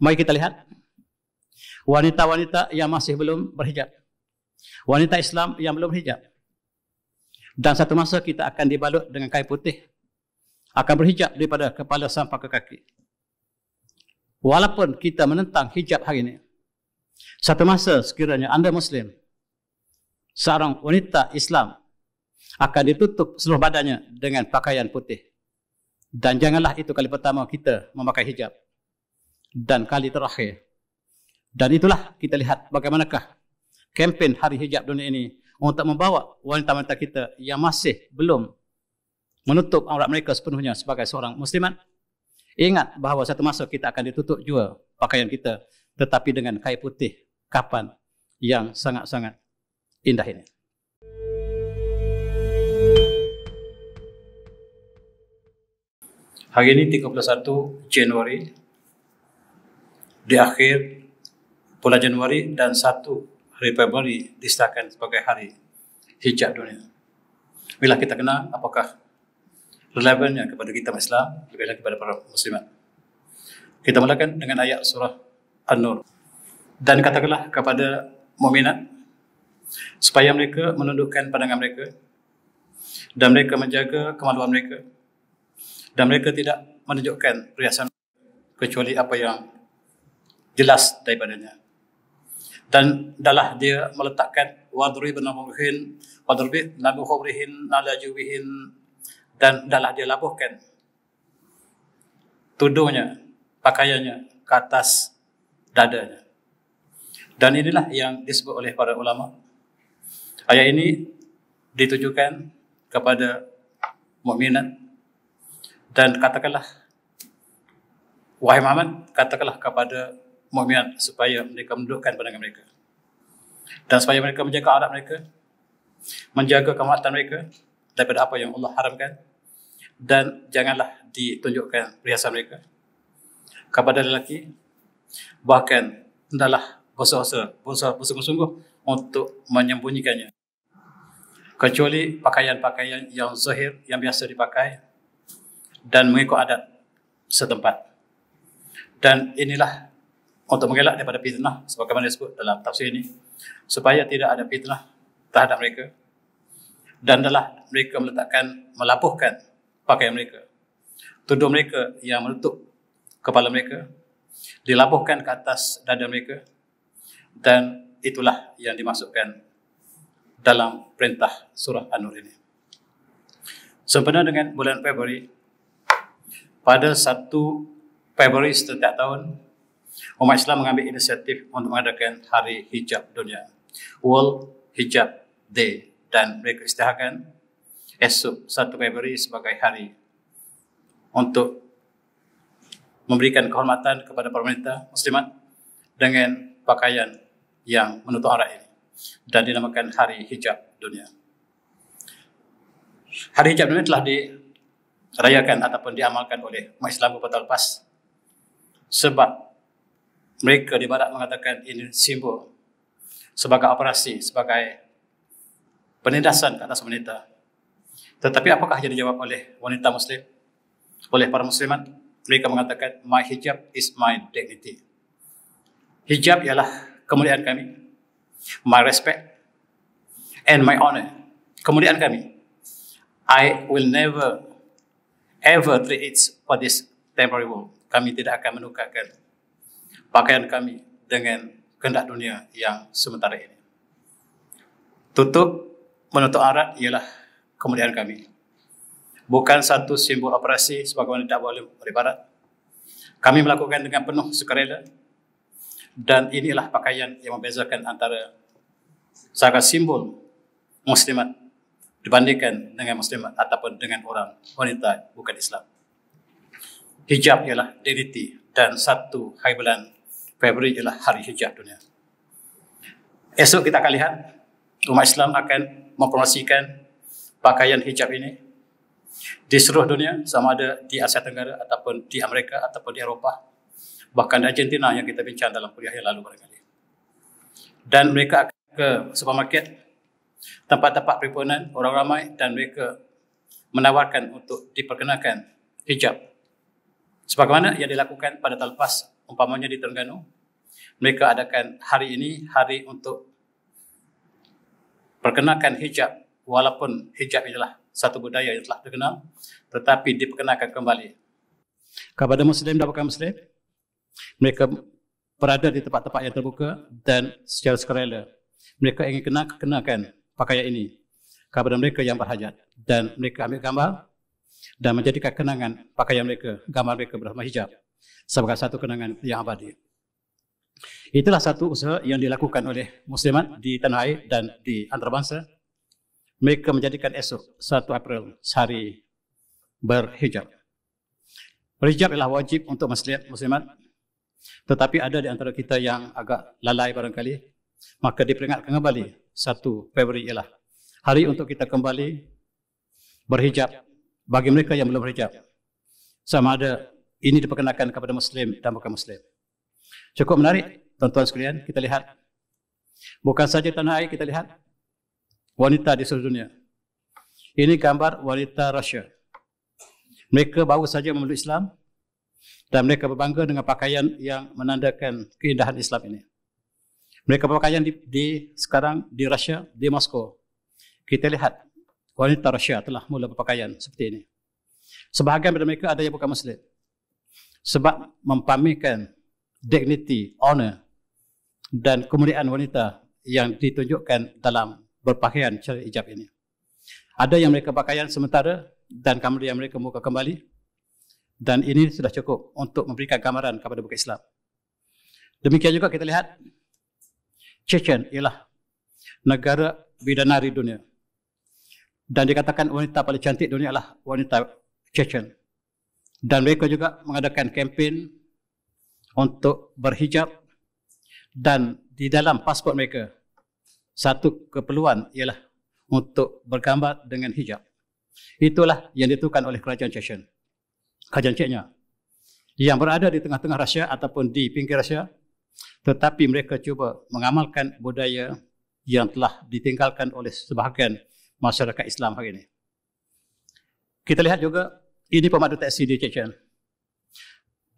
Mari kita lihat wanita-wanita yang masih belum berhijab. Wanita Islam yang belum berhijab. Dan satu masa kita akan dibalut dengan kain putih. Akan berhijab daripada kepala sampai ke kaki. Walaupun kita menentang hijab hari ini. Satu masa sekiranya anda Muslim. Seorang wanita Islam akan ditutup seluruh badannya dengan pakaian putih. Dan janganlah itu kali pertama kita memakai hijab. Dan kali terakhir. Dan itulah kita lihat bagaimanakah kempen Hari Hijab Dunia ini untuk membawa wanita-wanita kita yang masih belum menutup aurat mereka sepenuhnya sebagai seorang muslimat. Ingat bahawa satu masa kita akan ditutup juga pakaian kita tetapi dengan kain putih kapan yang sangat-sangat indah ini. Hari ini 31 Januari di akhir bulan Januari dan 1 hari Februari disahkan sebagai hari hijab dunia. Bila kita kenal apakah relevannya kepada kita Islam lebih lagi kepada para muslimat. Kita mulakan dengan ayat surah An-Nur. Dan katakanlah kepada mu'minat supaya mereka menundukkan pandangan mereka dan mereka menjaga kemaluan mereka dan mereka tidak menunjukkan perhiasan kecuali apa yang jelas daripadanya. Dan dalah dia meletakkan wadrib namuhin wadrib namuhurihin nalajubihin dan dalah dia labuhkan tudungnya, pakaiannya ke atas dadanya. Dan inilah yang disebut oleh para ulama. Ayat ini ditujukan kepada mukminat dan katakanlah wahai Muhammad katakanlah kepada mukminat supaya mereka mendudukkan pandangan mereka dan supaya mereka menjaga adab mereka menjaga kemahatan mereka daripada apa yang Allah haramkan dan janganlah ditunjukkan perhiasan mereka kepada lelaki bahkan hendaklah berusaha bersungguh-sungguh untuk menyembunyikannya kecuali pakaian-pakaian yang zahir yang biasa dipakai dan mengikut adat setempat. Dan inilah untuk mengelak daripada fitnah sebagaimana disebut dalam tafsir ini supaya tidak ada fitnah terhadap mereka dan adalah mereka meletakkan melapuhkan pakaian mereka tudung mereka yang menutup kepala mereka dilabuhkan ke atas dada mereka dan itulah yang dimasukkan dalam perintah surah An-Nur ini. Sempena dengan bulan Februari pada 1 Februari setiap tahun, umat Islam mengambil inisiatif untuk mengadakan Hari Hijab Dunia, World Hijab Day dan mereka istiharkan esok 1 Februari sebagai hari untuk memberikan kehormatan kepada pemerintah muslimat dengan pakaian yang menutup aurat ini dan dinamakan Hari Hijab Dunia. Hari Hijab Dunia telah di rayakan ataupun diamalkan oleh umat Islam beberapa lepas sebab mereka di barat mengatakan ini simbol sebagai operasi sebagai penindasan ke atas wanita. Tetapi apakah yang dijawab oleh wanita muslim? Oleh para muslimat mereka mengatakan my hijab is my dignity. Hijab ialah kemuliaan kami my respect and my honor. Kemuliaan kami. I will never ever treat it for this temporary world. Kami tidak akan menukarkan pakaian kami dengan kehendak dunia yang sementara ini. Tutup menutup aurat ialah kemuliaan kami. Bukan satu simbol operasi sebagaimana tidak boleh oleh barat. Kami melakukan dengan penuh sukarela dan inilah pakaian yang membezakan antara sangat simbol muslimat dibandingkan dengan muslimat ataupun dengan orang wanita bukan Islam. Hijab ialah dignity dan satu hari bulan Februari ialah hari hijab dunia. Esok kita akan lihat umat Islam akan mempromosikan pakaian hijab ini di seluruh dunia sama ada di Asia Tenggara ataupun di Amerika ataupun di Eropah bahkan di Argentina yang kita bincang dalam kuliah yang lalu barangkali. Dan mereka akan ke supermarket tempat-tempat perhimpunan orang ramai dan mereka menawarkan untuk diperkenalkan hijab. Sebagaimana yang dilakukan pada tahun lepas umpamanya di Terengganu, mereka adakan hari ini hari untuk perkenalkan hijab walaupun hijab adalah satu budaya yang telah terkenal tetapi diperkenalkan kembali. Kepada muslim dan bukan muslim. Mereka berada di tempat-tempat yang terbuka dan secara sukarela mereka ingin kena kenakan pakaian ini kepada mereka yang berhajat. Dan mereka ambil gambar dan menjadikan kenangan pakaian mereka gambar mereka bersama hijab sebagai satu kenangan yang abadi. Itulah satu usaha yang dilakukan oleh muslimat di tanah air dan di antarabangsa. Mereka menjadikan esok 1 April hari berhijab. Berhijab adalah wajib untuk muslimat, muslimat tetapi ada di antara kita yang agak lalai barangkali maka diperingatkan kembali 1 Februari ialah hari untuk kita kembali berhijab bagi mereka yang belum berhijab. Sama ada ini diperkenalkan kepada muslim dan bukan muslim. Cukup menarik tuan-tuan sekalian kita lihat bukan saja tanah air kita lihat wanita di seluruh dunia. Ini gambar wanita Rusia. Mereka baru saja memeluk Islam dan mereka berbangga dengan pakaian yang menandakan keindahan Islam ini. Mereka berpakaian di, di sekarang di Rusia, di Moskow. Kita lihat wanita Rusia telah mula berpakaian seperti ini. Sebahagian dari mereka ada yang bukan Muslim sebab mempamerkan dignity, honor dan kemuliaan wanita yang ditunjukkan dalam berpakaian cara hijab ini. Ada yang mereka pakaian sementara dan kemudian mereka muka kembali dan ini sudah cukup untuk memberikan gambaran kepada buku Islam. Demikian juga kita lihat Chechen ialah negara bidadari dunia. Dan dikatakan wanita paling cantik dunia adalah wanita Chechen. Dan mereka juga mengadakan kempen untuk berhijab dan di dalam pasport mereka satu keperluan ialah untuk bergambar dengan hijab. Itulah yang ditentukan oleh kerajaan Chechen. Kerajaan Chechnya yang berada di tengah-tengah Rusia ataupun di pinggir Rusia tetapi mereka cuba mengamalkan budaya yang telah ditinggalkan oleh sebahagian masyarakat Islam hari ini. Kita lihat juga ini pemandu taksi di Chechen.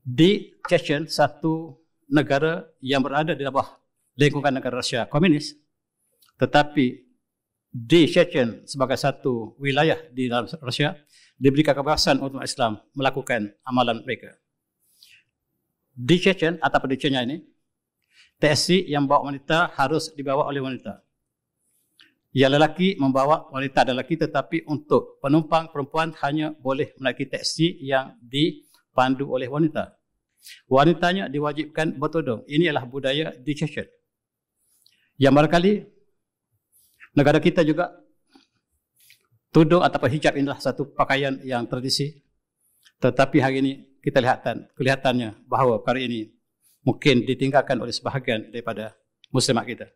Di Chechen, satu negara yang berada di bawah lingkungan negara Rusia komunis, tetapi di Chechen sebagai satu wilayah di dalam Rusia diberikan kebebasan untuk Islam melakukan amalan mereka. Di Chechen atau di China ini, taksi yang bawa wanita harus dibawa oleh wanita. Yang lelaki membawa wanita dan lelaki tetapi untuk penumpang perempuan hanya boleh menaiki teksi yang dipandu oleh wanita. Wanitanya diwajibkan bertudung. Ini adalah budaya di Cheshire. Yang barangkali negara kita juga tudung atau hijab inilah satu pakaian yang tradisi. Tetapi hari ini kita lihatkan kelihatannya bahawa perkara ini mungkin ditinggalkan oleh sebahagian daripada muslimat kita.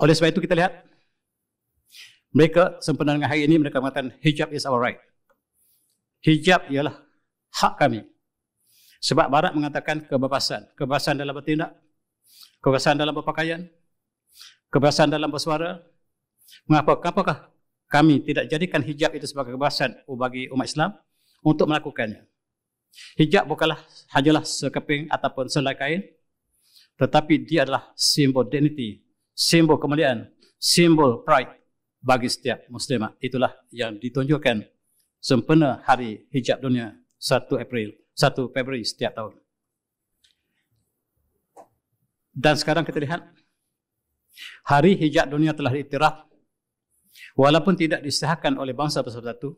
Oleh sebab itu kita lihat mereka sempena dengan hari ini mereka mengatakan hijab is our right. Hijab ialah hak kami. Sebab barat mengatakan kebebasan, kebebasan dalam bertindak, kebebasan dalam berpakaian, kebebasan dalam bersuara. Mengapa? Apakah kami tidak jadikan hijab itu sebagai kebebasan bagi umat Islam untuk melakukannya? Hijab bukanlah hanyalah sekeping ataupun selai kain, tetapi dia adalah simbol dignity, simbol kemuliaan, simbol pride bagi setiap muslimah. Itulah yang ditunjukkan sempena hari hijab dunia 1 April, 1 Februari setiap tahun. Dan sekarang kita lihat hari hijab dunia telah diiktiraf walaupun tidak disahkan oleh bangsa bersatu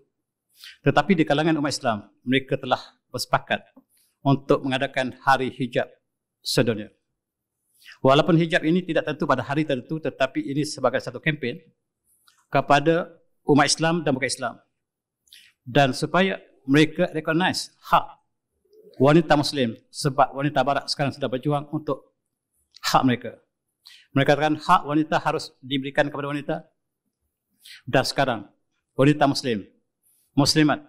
tetapi di kalangan umat Islam mereka telah bersepakat untuk mengadakan hari hijab sedunia. Walaupun hijab ini tidak tentu pada hari tertentu tetapi ini sebagai satu kempen kepada umat Islam dan bukan Islam. Dan supaya mereka recognize hak wanita muslim sebab wanita barat sekarang sudah berjuang untuk hak mereka. Mereka katakan hak wanita harus diberikan kepada wanita. Dan sekarang wanita muslim, muslimat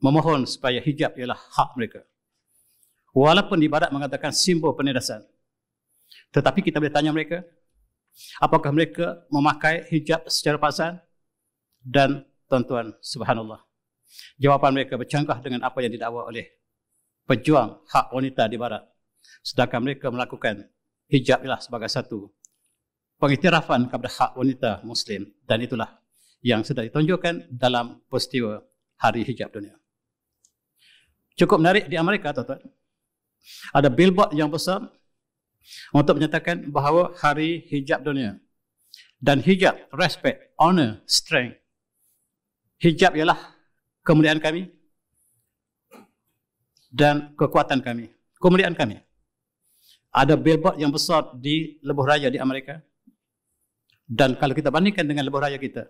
memohon supaya hijab ialah hak mereka. Walaupun di barat mengatakan simbol penindasan. Tetapi kita boleh tanya mereka, apakah mereka memakai hijab secara pasal? Dan tuan-tuan, subhanallah. Jawapan mereka bercanggah dengan apa yang didakwa oleh pejuang hak wanita di barat. Sedangkan mereka melakukan hijab ialah sebagai satu pengiktirafan kepada hak wanita muslim dan itulah yang sudah ditunjukkan dalam peristiwa Hari Hijab Dunia. Cukup menarik di Amerika, tuan-tuan. Ada billboard yang besar untuk menyatakan bahawa Hari Hijab Dunia dan hijab, respect, honor, strength. Hijab ialah kemuliaan kami dan kekuatan kami. Kemuliaan kami. Ada billboard yang besar di lebuh raya di Amerika. Dan kalau kita bandingkan dengan lebuh raya kita,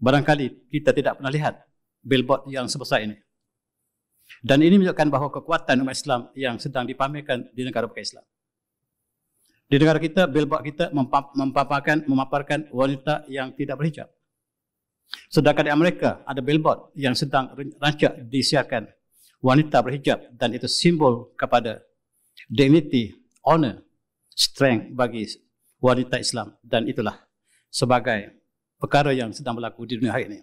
barangkali kita tidak pernah lihat billboard yang sebesar ini. Dan ini menunjukkan bahawa kekuatan umat Islam yang sedang dipamerkan di negara bukan Islam. Di negara kita, billboard kita mempaparkan, memaparkan wanita yang tidak berhijab. Sedangkan di Amerika ada billboard yang sedang rancak disiarkan wanita berhijab dan itu simbol kepada dignity, honor, strength bagi wanita Islam dan itulah sebagai perkara yang sedang berlaku di dunia hari ini.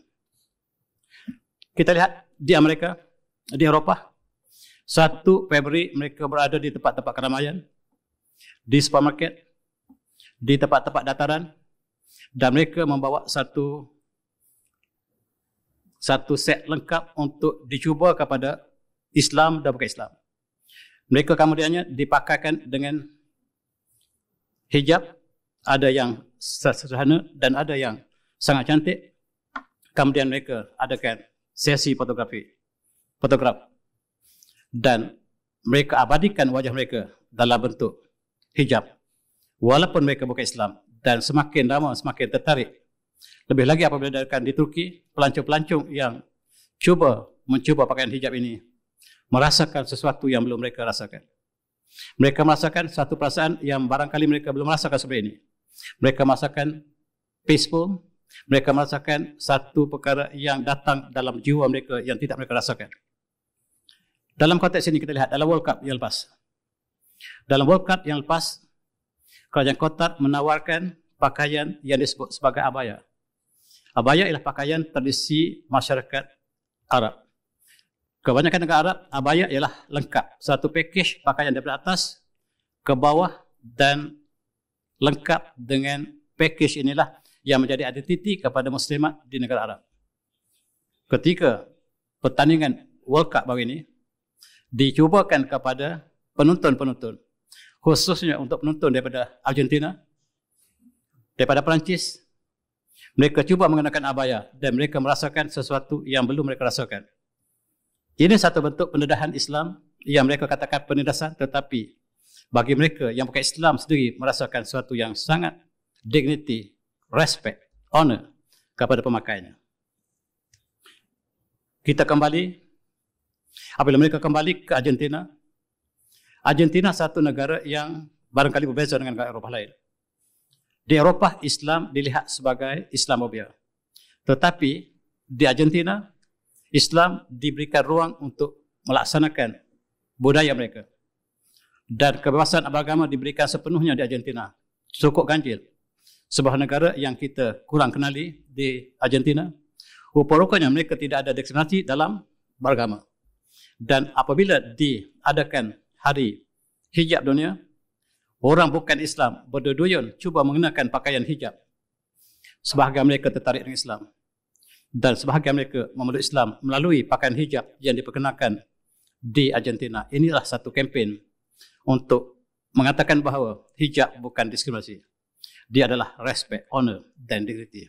Kita lihat di Amerika, di Eropah, satu Februari mereka berada di tempat-tempat keramaian, di supermarket, di tempat-tempat dataran, dan mereka membawa satu satu set lengkap untuk dicuba kepada Islam dan bukan Islam. Mereka kemudiannya dipakaikan dengan hijab, ada yang sederhana dan ada yang sangat cantik. Kemudian mereka adakan sesi fotografi, fotograf. Dan mereka abadikan wajah mereka dalam bentuk hijab. Walaupun mereka bukan Islam. Dan semakin lama semakin tertarik. Lebih lagi apabila dikatakan di Turki, pelancong-pelancong yang cuba mencuba pakaian hijab ini merasakan sesuatu yang belum mereka rasakan. Mereka merasakan satu perasaan yang barangkali mereka belum merasakan sebelum ini. Mereka merasakan peaceful, mereka merasakan satu perkara yang datang dalam jiwa mereka yang tidak mereka rasakan. Dalam konteks ini kita lihat dalam World Cup yang lepas. Dalam World Cup yang lepas, Kerajaan Qatar menawarkan pakaian yang disebut sebagai abaya. Abaya ialah pakaian tradisi masyarakat Arab. Kebanyakan negara Arab, abaya ialah lengkap. Satu package pakaian daripada atas ke bawah dan lengkap dengan package inilah yang menjadi identiti kepada muslimat di negara Arab. Ketika pertandingan World Cup baru ini dicubakan kepada penonton-penonton khususnya untuk penonton daripada Argentina daripada Perancis mereka cuba mengenakan abaya dan mereka merasakan sesuatu yang belum mereka rasakan ini satu bentuk pendedahan Islam yang mereka katakan penindasan tetapi bagi mereka yang bukan Islam sendiri merasakan sesuatu yang sangat dignity respect, honor kepada pemakainya. Kita kembali, apabila mereka kembali ke Argentina, Argentina satu negara yang barangkali berbeza dengan negara Eropah lain. Di Eropah, Islam dilihat sebagai Islamobia. Tetapi di Argentina, Islam diberikan ruang untuk melaksanakan budaya mereka. Dan kebebasan beragama diberikan sepenuhnya di Argentina. Cukup ganjil sebuah negara yang kita kurang kenali di Argentina. Rupa-rupanya mereka tidak ada diskriminasi dalam beragama. Dan apabila diadakan hari hijab dunia, orang bukan Islam berduyun cuba mengenakan pakaian hijab. Sebahagian mereka tertarik dengan Islam. Dan sebahagian mereka memeluk Islam melalui pakaian hijab yang diperkenalkan di Argentina. Inilah satu kempen untuk mengatakan bahawa hijab bukan diskriminasi dia adalah respect, honor dan dignity.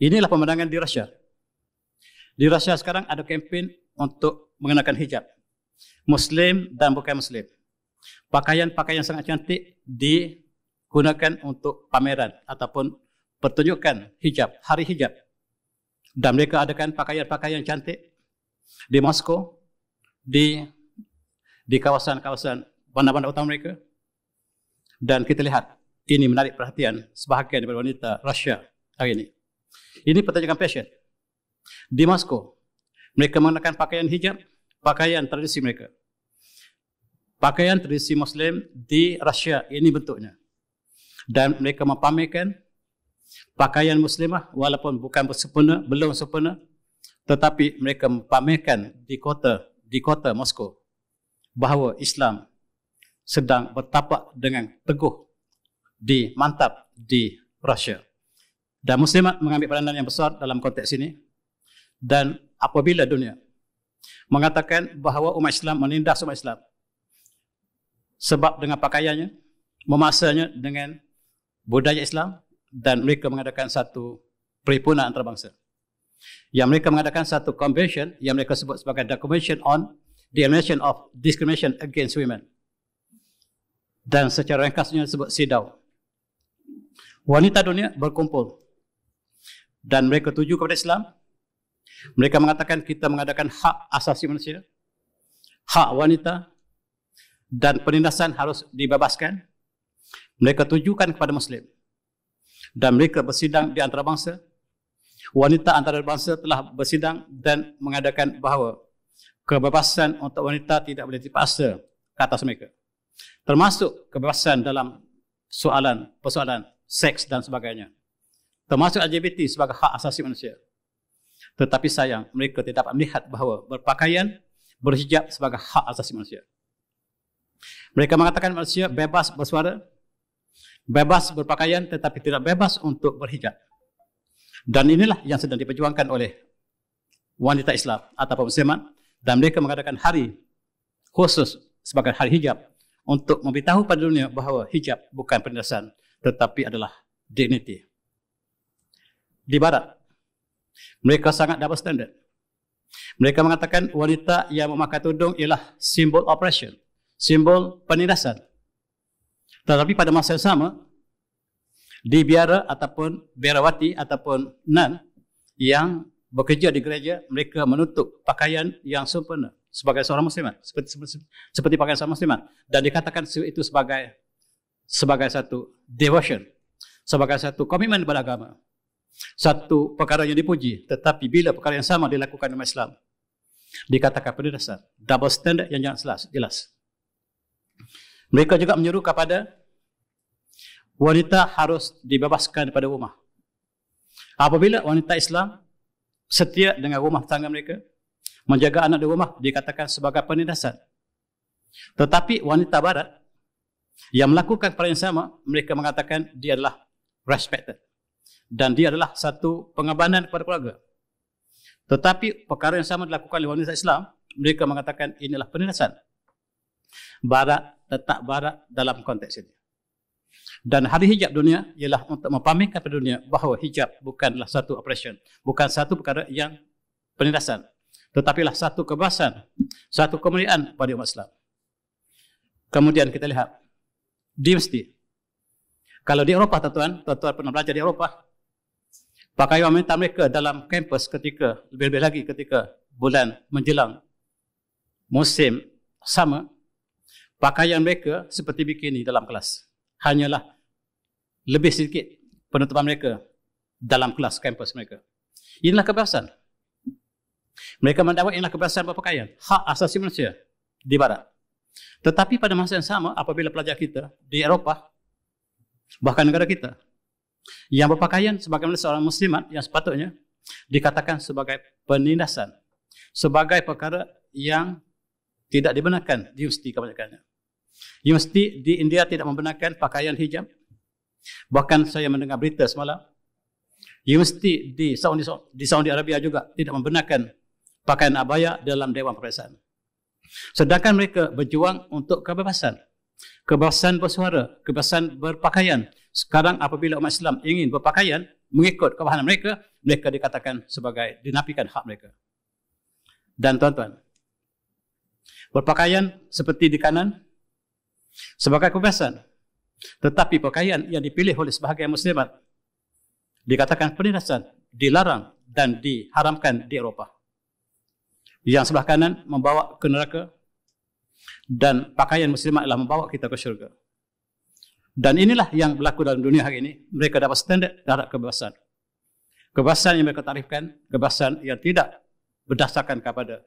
Inilah pemandangan di Rusia. Di Rusia sekarang ada kempen untuk mengenakan hijab. Muslim dan bukan Muslim. Pakaian-pakaian sangat cantik digunakan untuk pameran ataupun pertunjukan hijab, hari hijab. Dan mereka adakan pakaian-pakaian cantik di Moskow, di di kawasan-kawasan bandar-bandar utama mereka. Dan kita lihat ini menarik perhatian sebahagian daripada wanita Rusia hari ini. Ini pertunjukan fashion. Di Moskow, mereka mengenakan pakaian hijab, pakaian tradisi mereka. Pakaian tradisi Muslim di Rusia ini bentuknya. Dan mereka mempamerkan pakaian Muslimah walaupun bukan sempurna, belum sempurna, tetapi mereka mempamerkan di kota di kota Moskow bahawa Islam sedang bertapak dengan teguh di mantap di Rusia. Dan muslimat mengambil peranan yang besar dalam konteks ini. Dan apabila dunia mengatakan bahawa umat Islam menindas umat Islam sebab dengan pakaiannya, memasanya dengan budaya Islam dan mereka mengadakan satu perhimpunan antarabangsa. Yang mereka mengadakan satu convention yang mereka sebut sebagai the Convention on the Elimination of Discrimination Against Women. Dan secara ringkasnya disebut SIDAW. Wanita dunia berkumpul dan mereka tuju kepada Islam. Mereka mengatakan kita mengadakan hak asasi manusia, hak wanita dan penindasan harus dibebaskan. Mereka tujukan kepada Muslim dan mereka bersidang di antara bangsa. Wanita antara bangsa telah bersidang dan mengadakan bahawa kebebasan untuk wanita tidak boleh dipaksa ke atas mereka termasuk kebebasan dalam soalan persoalan seks dan sebagainya termasuk LGBT sebagai hak asasi manusia tetapi sayang mereka tidak dapat melihat bahawa berpakaian berhijab sebagai hak asasi manusia. Mereka mengatakan manusia bebas bersuara bebas berpakaian tetapi tidak bebas untuk berhijab. Dan inilah yang sedang diperjuangkan oleh wanita Islam atau muslimat. Dan mereka mengadakan hari khusus sebagai hari hijab untuk memberitahu pada dunia bahawa hijab bukan penindasan tetapi adalah dignity. Di barat, mereka sangat double standard. Mereka mengatakan wanita yang memakai tudung ialah simbol oppression, simbol penindasan. Tetapi pada masa yang sama, di biara ataupun biarawati ataupun nan yang bekerja di gereja, mereka menutup pakaian yang sempurna sebagai seorang muslimat seperti seperti, seperti pakaian seorang muslimat dan dikatakan itu sebagai sebagai satu devotion sebagai satu komitmen kepada agama satu perkara yang dipuji tetapi bila perkara yang sama dilakukan dalam Islam dikatakan penindasan double standard yang jelas jelas mereka juga menyuruh kepada wanita harus dibebaskan daripada rumah apabila wanita Islam setia dengan rumah tangga mereka menjaga anak di rumah dikatakan sebagai penindasan. Tetapi wanita barat yang melakukan perkara yang sama, mereka mengatakan dia adalah respected. Dan dia adalah satu pengabanan kepada keluarga. Tetapi perkara yang sama dilakukan oleh wanita Islam, mereka mengatakan inilah penindasan. Barat tetap barat dalam konteks ini. Dan hari hijab dunia ialah untuk memamerkan kepada dunia bahawa hijab bukanlah satu operation. Bukan satu perkara yang penindasan tetapilah satu kebebasan, satu kemuliaan pada umat Islam. Kemudian kita lihat di mesti kalau di Eropah tuan-tuan, tuan-tuan pernah belajar di Eropah, pakaian wanita mereka dalam kampus ketika lebih-lebih lagi ketika bulan menjelang musim sama, pakaian mereka seperti bikini dalam kelas. Hanyalah lebih sedikit penutupan mereka dalam kelas kampus mereka. Inilah kebebasan. Mereka mendapat ialah kebebasan berpakaian. Hak asasi manusia di barat. Tetapi pada masa yang sama, apabila pelajar kita di Eropah, bahkan negara kita, yang berpakaian sebagai seorang muslimat yang sepatutnya dikatakan sebagai penindasan. Sebagai perkara yang tidak dibenarkan di universiti kebanyakannya. Universiti di India tidak membenarkan pakaian hijab. Bahkan saya mendengar berita semalam, Universiti di Saudi, di Saudi Arabia juga tidak membenarkan pakaian abaya dalam Dewan Perpisahan. Sedangkan mereka berjuang untuk kebebasan. Kebebasan bersuara, kebebasan berpakaian. Sekarang apabila umat Islam ingin berpakaian, mengikut kebahanan mereka, mereka dikatakan sebagai dinafikan hak mereka. Dan tuan-tuan, berpakaian seperti di kanan, sebagai kebebasan. Tetapi pakaian yang dipilih oleh sebahagian muslimat, dikatakan penindasan, dilarang dan diharamkan di Eropah yang sebelah kanan membawa ke neraka dan pakaian muslimat adalah membawa kita ke syurga. Dan inilah yang berlaku dalam dunia hari ini. Mereka dapat standar terhadap kebebasan. Kebebasan yang mereka tarifkan, kebebasan yang tidak berdasarkan kepada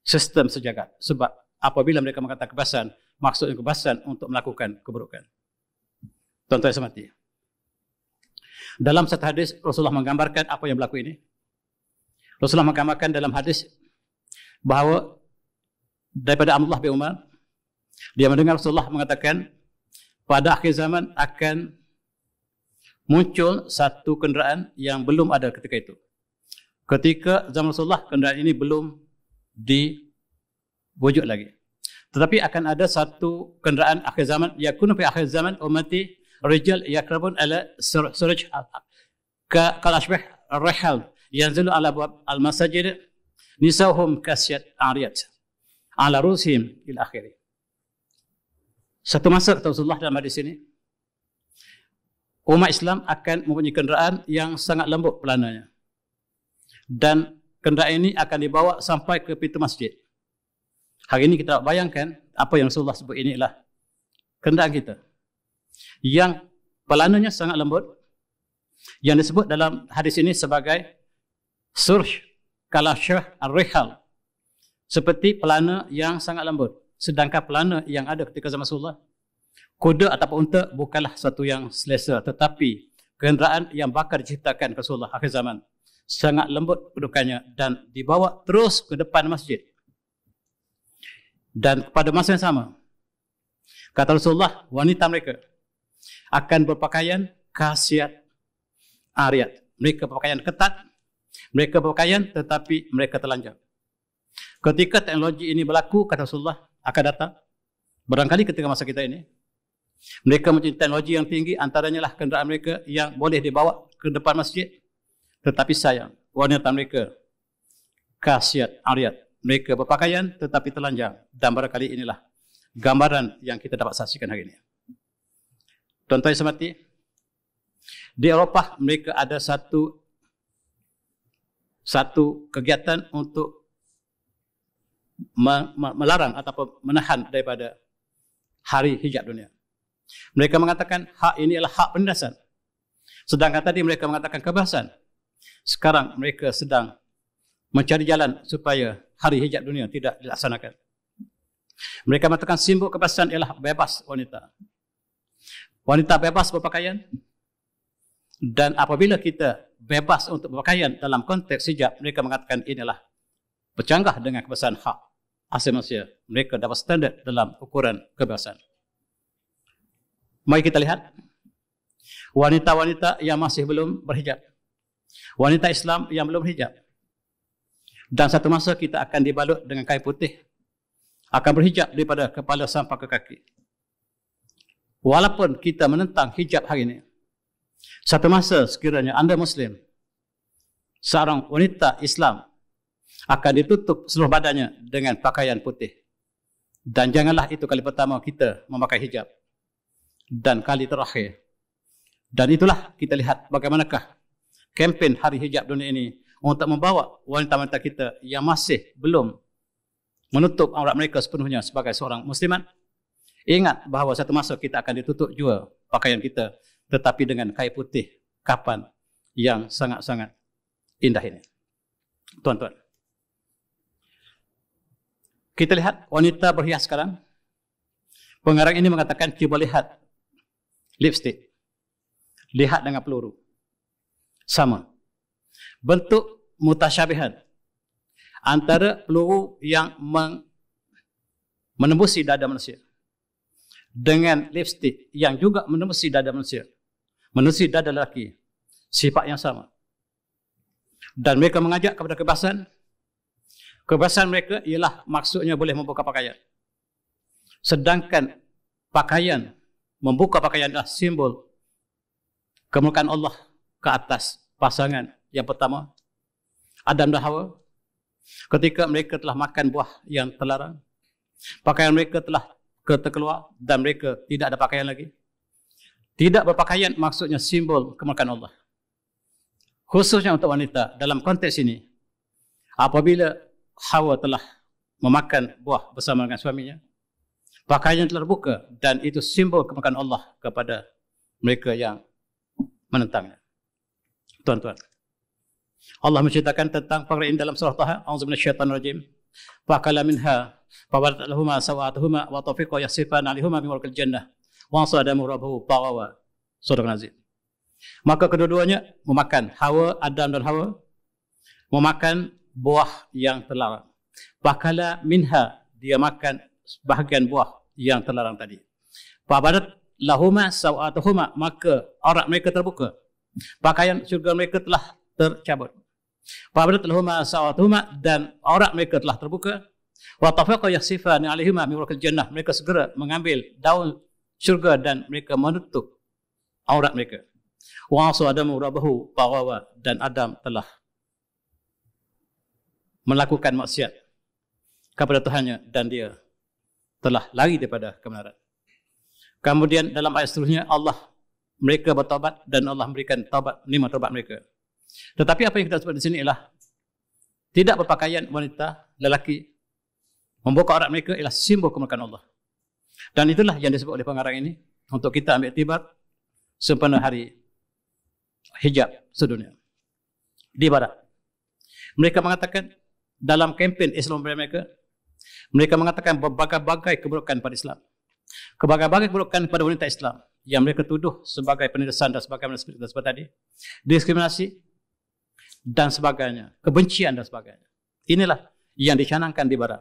sistem sejagat. Sebab apabila mereka mengatakan kebebasan, maksudnya kebebasan untuk melakukan keburukan. Tuan-tuan yang semati. Dalam satu hadis, Rasulullah menggambarkan apa yang berlaku ini. Rasulullah menggambarkan dalam hadis bahawa daripada Abdullah bin Umar dia mendengar Rasulullah mengatakan pada akhir zaman akan muncul satu kenderaan yang belum ada ketika itu. Ketika zaman Rasulullah kenderaan ini belum diwujud lagi. Tetapi akan ada satu kenderaan akhir zaman yakunu fi akhir zaman ummati rijal yakrabun ala suraj ka kal ashbah rihal yanzilu ala al masajid nisahum kasyat ariyat ala rusim ila akhiri. Satu masa Rasulullah dalam hadis ini umat Islam akan mempunyai kenderaan yang sangat lembut pelananya. Dan kenderaan ini akan dibawa sampai ke pintu masjid. Hari ini kita bayangkan apa yang Rasulullah sebut ini adalah kenderaan kita. Yang pelananya sangat lembut. Yang disebut dalam hadis ini sebagai surh kalashah ar-rihal. Seperti pelana yang sangat lembut. Sedangkan pelana yang ada ketika zaman Rasulullah, kuda ataupun unta bukanlah satu yang selesa. Tetapi kenderaan yang bakal diciptakan Rasulullah akhir zaman. Sangat lembut kedudukannya dan dibawa terus ke depan masjid. Dan pada masa yang sama, kata Rasulullah, wanita mereka akan berpakaian khasiat ariat. Mereka berpakaian ketat, mereka berpakaian tetapi mereka telanjang. Ketika teknologi ini berlaku, kata Rasulullah, akan datang. Barangkali ketika masa kita ini, mereka mempunyai teknologi yang tinggi, antaranya lah kenderaan mereka yang boleh dibawa ke depan masjid. Tetapi sayang, wanita mereka khasiat ariat mereka berpakaian tetapi telanjang dan barangkali inilah gambaran yang kita dapat saksikan hari ini. Tuan-tuan yang semati, di Eropah mereka ada satu satu kegiatan untuk melarang atau menahan daripada hari hijab dunia. Mereka mengatakan hak ini adalah hak penindasan. Sedangkan tadi mereka mengatakan kebebasan. Sekarang mereka sedang mencari jalan supaya hari hijab dunia tidak dilaksanakan. Mereka mengatakan simbol kebebasan ialah bebas wanita. Wanita bebas berpakaian dan apabila kita bebas untuk berpakaian dalam konteks hijab, mereka mengatakan inilah bercanggah dengan kebebasan hak asal manusia. Mereka dapat standar dalam ukuran kebebasan. Mari kita lihat wanita-wanita yang masih belum berhijab. Wanita Islam yang belum berhijab. Dan satu masa kita akan dibalut dengan kain putih. Akan berhijab daripada kepala sampai ke kaki. Walaupun kita menentang hijab hari ini. Satu masa sekiranya anda Muslim. Seorang wanita Islam. Akan ditutup seluruh badannya dengan pakaian putih. Dan janganlah itu kali pertama kita memakai hijab. Dan kali terakhir. Dan itulah kita lihat bagaimanakah kempen hari hijab dunia ini untuk membawa wanita-wanita kita yang masih belum menutup aurat mereka sepenuhnya sebagai seorang muslimat. Ingat bahawa satu masa kita akan ditutup jua pakaian kita tetapi dengan kain putih kapan yang sangat-sangat indah ini. Tuan-tuan. Kita lihat wanita berhias sekarang. Pengarang ini mengatakan cuba lihat lipstick. Lihat dengan peluru. Sama bentuk mutasyabihan antara peluru yang menembusi dada manusia dengan lipstick yang juga menembusi dada manusia menembusi dada lelaki sifat yang sama dan mereka mengajak kepada kebebasan kebebasan mereka ialah maksudnya boleh membuka pakaian sedangkan pakaian membuka pakaian adalah simbol kemurkaan Allah ke atas pasangan yang pertama, Adam dan Hawa, ketika mereka telah makan buah yang terlarang, pakaian mereka telah terkeluar dan mereka tidak ada pakaian lagi. Tidak berpakaian maksudnya simbol kemerdekaan Allah. Khususnya untuk wanita dalam konteks ini, apabila Hawa telah memakan buah bersama dengan suaminya, pakaian telah terbuka dan itu simbol kemerdekaan Allah kepada mereka yang menentangnya. Tuan-tuan. Allah menceritakan tentang perkara ini dalam surah Taha. A'udzu minasyaitonir rajim. Fakala minha fawadat lahuma sawatuhuma wa tafiqa yasifan alihuma min warqil jannah. Wa sadamu rabbuhu tawawa. Surah Nazim. Maka kedua-duanya memakan Hawa, Adam dan Hawa memakan buah yang terlarang. Fakala minha dia makan bahagian buah yang terlarang tadi. Fabadat lahuma sawatuhuma maka aurat mereka terbuka. Pakaian syurga mereka telah tercabut. Fabadat lahuma sawatuhuma dan aurat mereka telah terbuka. Wa tafaqa yakhsifani alaihima min warqil jannah. Mereka segera mengambil daun syurga dan mereka menutup aurat mereka. Wa asu adamu rabbahu baghawa dan Adam telah melakukan maksiat kepada Tuhannya dan dia telah lari daripada kebenaran. Kemudian dalam ayat seterusnya Allah mereka bertobat dan Allah memberikan taubat lima taubat mereka. Tetapi apa yang kita sebut di sini ialah tidak berpakaian wanita lelaki membuka aurat mereka ialah simbol kemuliaan Allah. Dan itulah yang disebut oleh pengarang ini untuk kita ambil tibat sempena hari hijab sedunia. Di barat. Mereka mengatakan dalam kempen Islam mereka, mereka mengatakan berbagai-bagai keburukan pada Islam. Berbagai-bagai keburukan pada wanita Islam yang mereka tuduh sebagai penindasan dan sebagainya seperti tadi. Diskriminasi dan sebagainya. Kebencian dan sebagainya. Inilah yang dicanangkan di barat.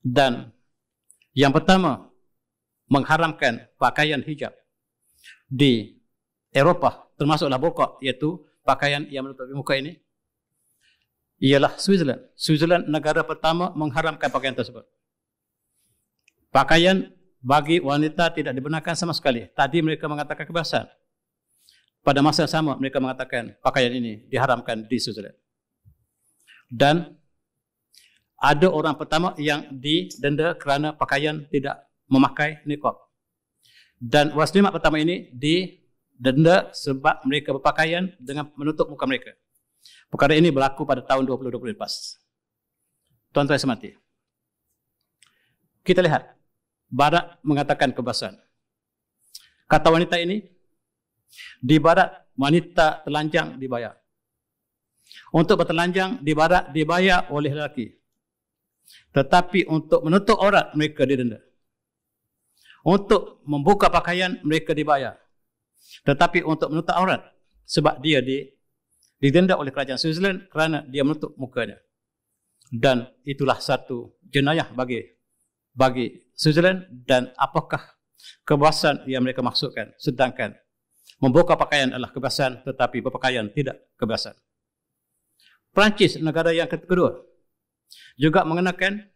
Dan yang pertama, mengharamkan pakaian hijab di Eropah, termasuklah bokok, iaitu pakaian yang menutupi muka ini, ialah Switzerland. Switzerland negara pertama mengharamkan pakaian tersebut. Pakaian bagi wanita tidak dibenarkan sama sekali. Tadi mereka mengatakan kebebasan. Pada masa yang sama mereka mengatakan pakaian ini diharamkan di Switzerland. Dan ada orang pertama yang didenda kerana pakaian tidak memakai niqab. Dan waslimat pertama ini didenda sebab mereka berpakaian dengan menutup muka mereka. Perkara ini berlaku pada tahun 2020 lepas. Tuan-tuan yang semati. Kita lihat. Barat mengatakan kebebasan. Kata wanita ini, di barat wanita telanjang dibayar. Untuk bertelanjang di barat dibayar oleh lelaki. Tetapi untuk menutup aurat mereka didenda. Untuk membuka pakaian mereka dibayar. Tetapi untuk menutup aurat sebab dia di didenda oleh kerajaan Switzerland kerana dia menutup mukanya. Dan itulah satu jenayah bagi bagi Switzerland dan apakah kebebasan yang mereka maksudkan. Sedangkan membuka pakaian adalah kebebasan tetapi berpakaian tidak kebebasan. Perancis negara yang kedua juga mengenakan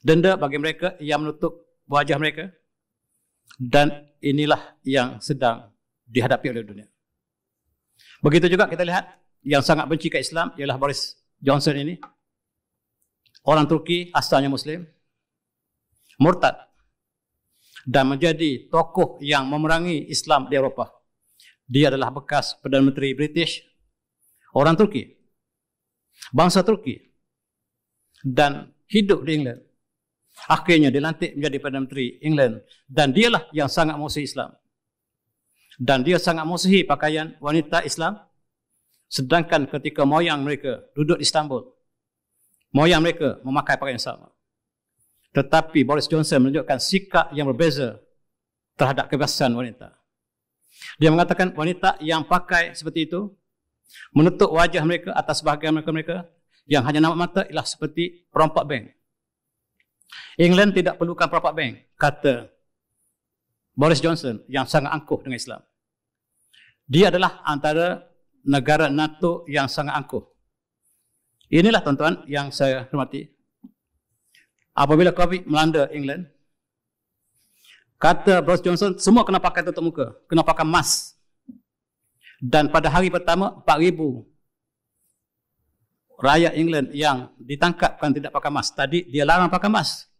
denda bagi mereka yang menutup wajah mereka dan inilah yang sedang dihadapi oleh dunia. Begitu juga kita lihat yang sangat benci ke Islam ialah Boris Johnson ini. Orang Turki asalnya Muslim. Murtad. Dan menjadi tokoh yang memerangi Islam di Eropah. Dia adalah bekas Perdana Menteri British. Orang Turki. Bangsa Turki. Dan hidup di England. Akhirnya dilantik menjadi Perdana Menteri England. Dan dialah yang sangat musuh Islam dan dia sangat musuhi pakaian wanita Islam. Sedangkan ketika moyang mereka duduk di Istanbul moyang mereka memakai pakaian sama. Tetapi Boris Johnson menunjukkan sikap yang berbeza terhadap kebebasan wanita. Dia mengatakan wanita yang pakai seperti itu menutup wajah mereka atas bahagian mereka mereka yang hanya nampak mata ialah seperti perompak bank. England tidak perlukan perompak bank kata Boris Johnson yang sangat angkuh dengan Islam. Dia adalah antara negara NATO yang sangat angkuh. Inilah tuan-tuan yang saya hormati. Apabila COVID melanda England, kata Boris Johnson, semua kena pakai tutup muka. Kena pakai mask. Dan pada hari pertama, 4,000 rakyat England yang ditangkap kan tidak pakai mask. Tadi dia larang pakai mask.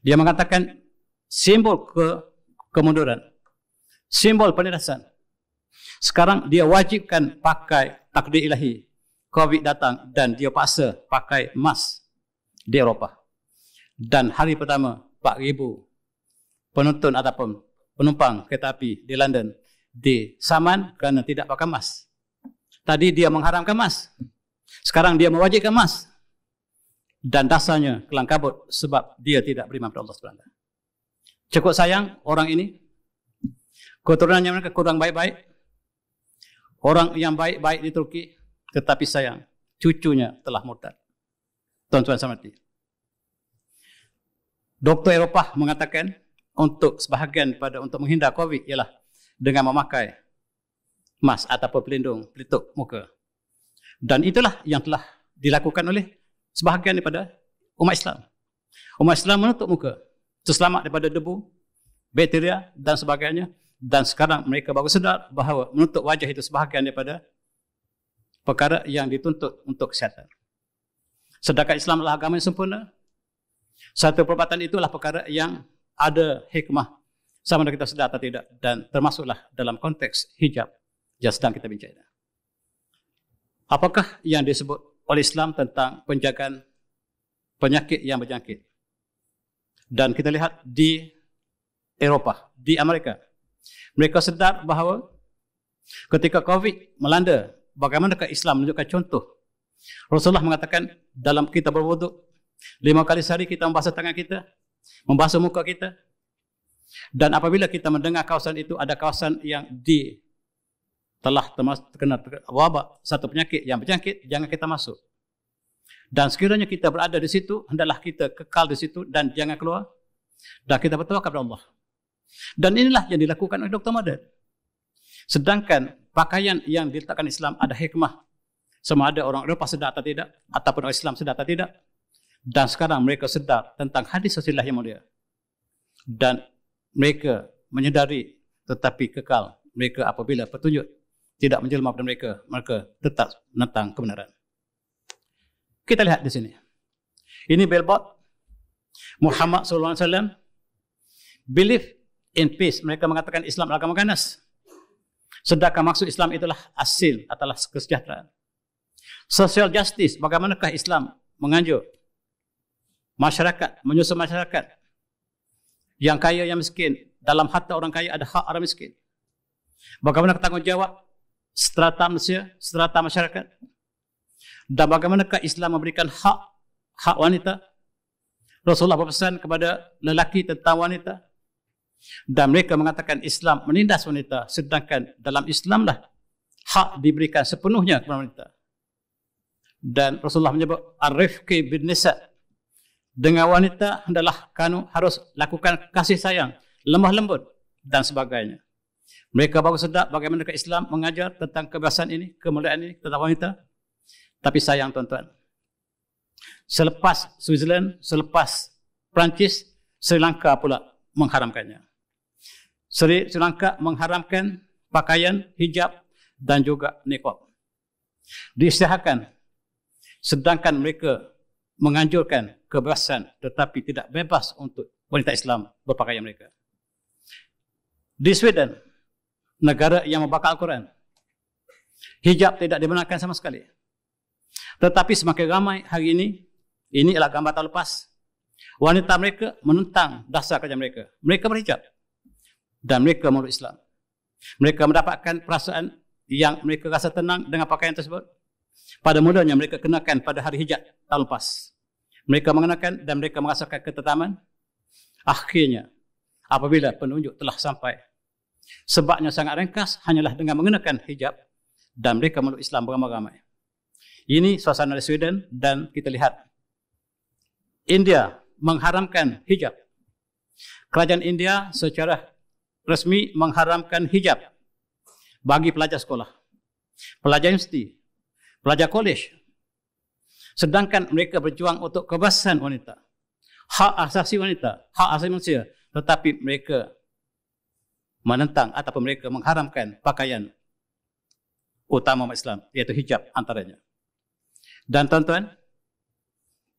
Dia mengatakan simbol ke kemunduran. Simbol penindasan. Sekarang dia wajibkan pakai takdir ilahi. Covid datang dan dia paksa pakai emas di Eropah. Dan hari pertama, 4,000 penonton ataupun penumpang kereta api di London di saman kerana tidak pakai emas. Tadi dia mengharamkan emas. Sekarang dia mewajibkan emas. Dan dasarnya kelang kabut sebab dia tidak beriman kepada Allah SWT. Cukup sayang orang ini. Keturunannya mereka kurang baik-baik. Orang yang baik-baik di Turki, tetapi sayang, cucunya telah murtad. Tuan-tuan sama Doktor Eropah mengatakan untuk sebahagian pada untuk menghindar COVID ialah dengan memakai mask ataupun pelindung pelitup muka. Dan itulah yang telah dilakukan oleh sebahagian daripada umat Islam. Umat Islam menutup muka. Terselamat daripada debu, bakteria dan sebagainya. Dan sekarang mereka baru sedar bahawa menutup wajah itu sebahagian daripada perkara yang dituntut untuk kesihatan. Sedangkan Islam adalah agama yang sempurna. Satu perbuatan itulah perkara yang ada hikmah sama ada kita sedar atau tidak dan termasuklah dalam konteks hijab yang sedang kita bincang. Apakah yang disebut oleh Islam tentang penjagaan penyakit yang berjangkit? Dan kita lihat di Eropah, di Amerika. Mereka sedar bahawa ketika COVID melanda, bagaimanakah Islam menunjukkan contoh? Rasulullah mengatakan dalam kita berwuduk, lima kali sehari kita membasuh tangan kita, membasuh muka kita. Dan apabila kita mendengar kawasan itu ada kawasan yang di telah terkena wabak satu penyakit yang berjangkit, jangan kita masuk. Dan sekiranya kita berada di situ, hendaklah kita kekal di situ dan jangan keluar. Dan kita bertawakal kepada Allah. Dan inilah yang dilakukan oleh Dr. Madad. Sedangkan pakaian yang diletakkan Islam ada hikmah. Sama ada orang Eropah sedar atau tidak, ataupun orang Islam sedar atau tidak. Dan sekarang mereka sedar tentang hadis Rasulullah yang mulia. Dan mereka menyedari tetapi kekal mereka apabila petunjuk tidak menjelma pada mereka, mereka tetap menentang kebenaran. Kita lihat di sini. Ini billboard Muhammad sallallahu alaihi wasallam believe in peace. Mereka mengatakan Islam adalah agama ganas. Sedangkan maksud Islam itulah asil adalah kesejahteraan. Social justice, bagaimanakah Islam menganjur masyarakat, menyusun masyarakat yang kaya yang miskin. Dalam harta orang kaya ada hak orang miskin. Bagaimana tanggungjawab strata manusia, strata masyarakat? Dan bagaimanakah Islam memberikan hak hak wanita? Rasulullah berpesan kepada lelaki tentang wanita. Dan mereka mengatakan Islam menindas wanita. Sedangkan dalam Islamlah hak diberikan sepenuhnya kepada wanita. Dan Rasulullah menyebut Ar-Rifqi bin Nisa' dengan wanita hendaklah kamu harus lakukan kasih sayang, lemah lembut dan sebagainya. Mereka baru sedar bagaimana ke Islam mengajar tentang kebebasan ini, kemuliaan ini tentang wanita. Tapi sayang tuan-tuan. Selepas Switzerland, selepas Perancis, Sri Lanka pula mengharamkannya. Sri, Lanka mengharamkan pakaian hijab dan juga niqab. Diisytiharkan sedangkan mereka menganjurkan kebebasan tetapi tidak bebas untuk wanita Islam berpakaian mereka. Di Sweden, negara yang membakar Al-Quran, hijab tidak dibenarkan sama sekali. Tetapi semakin ramai hari ini, ini adalah gambar tahun lepas, wanita mereka menentang dasar kerja mereka. Mereka berhijab dan mereka menurut Islam. Mereka mendapatkan perasaan yang mereka rasa tenang dengan pakaian tersebut. Pada mulanya mereka kenakan pada hari hijab tahun lepas. Mereka mengenakan dan mereka merasakan ketetaman. Akhirnya, apabila penunjuk telah sampai, sebabnya sangat ringkas hanyalah dengan mengenakan hijab dan mereka meluk Islam beramai-ramai. Ini suasana di Sweden dan kita lihat India mengharamkan hijab. Kerajaan India secara resmi mengharamkan hijab bagi pelajar sekolah, pelajar universiti, pelajar kolej, Sedangkan mereka berjuang untuk kebebasan wanita. Hak asasi wanita, hak asasi manusia. Tetapi mereka menentang ataupun mereka mengharamkan pakaian utama umat Islam, iaitu hijab antaranya. Dan tuan-tuan,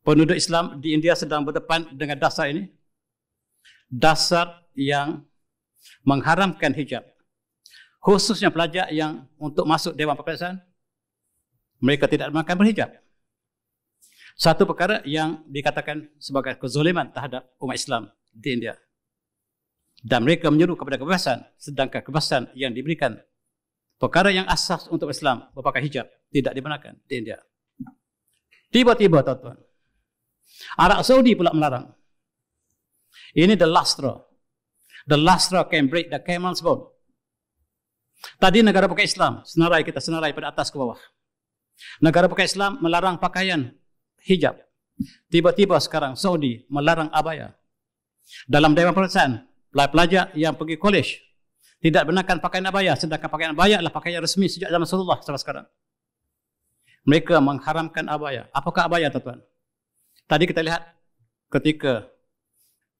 penduduk Islam di India sedang berdepan dengan dasar ini. Dasar yang mengharamkan hijab. Khususnya pelajar yang untuk masuk Dewan Perpisahan, mereka tidak makan berhijab. Satu perkara yang dikatakan sebagai kezoliman terhadap umat Islam di India. Dan mereka menyuruh kepada kebebasan, sedangkan kebebasan yang diberikan perkara yang asas untuk Islam berpakai hijab tidak dibenarkan di India. Tiba-tiba tuan-tuan, Arab Saudi pula melarang. Ini the last straw. The last straw can break the camel's bone. Tadi negara pakai Islam, senarai kita senarai pada atas ke bawah. Negara pakai Islam melarang pakaian hijab. Tiba-tiba sekarang Saudi melarang abaya. Dalam Dewan Perasaan, pelajar yang pergi college tidak benarkan pakaian abaya sedangkan pakaian abaya adalah pakaian resmi sejak zaman Rasulullah sampai sekarang. Mereka mengharamkan abaya. Apakah abaya tuan-tuan? Tadi kita lihat ketika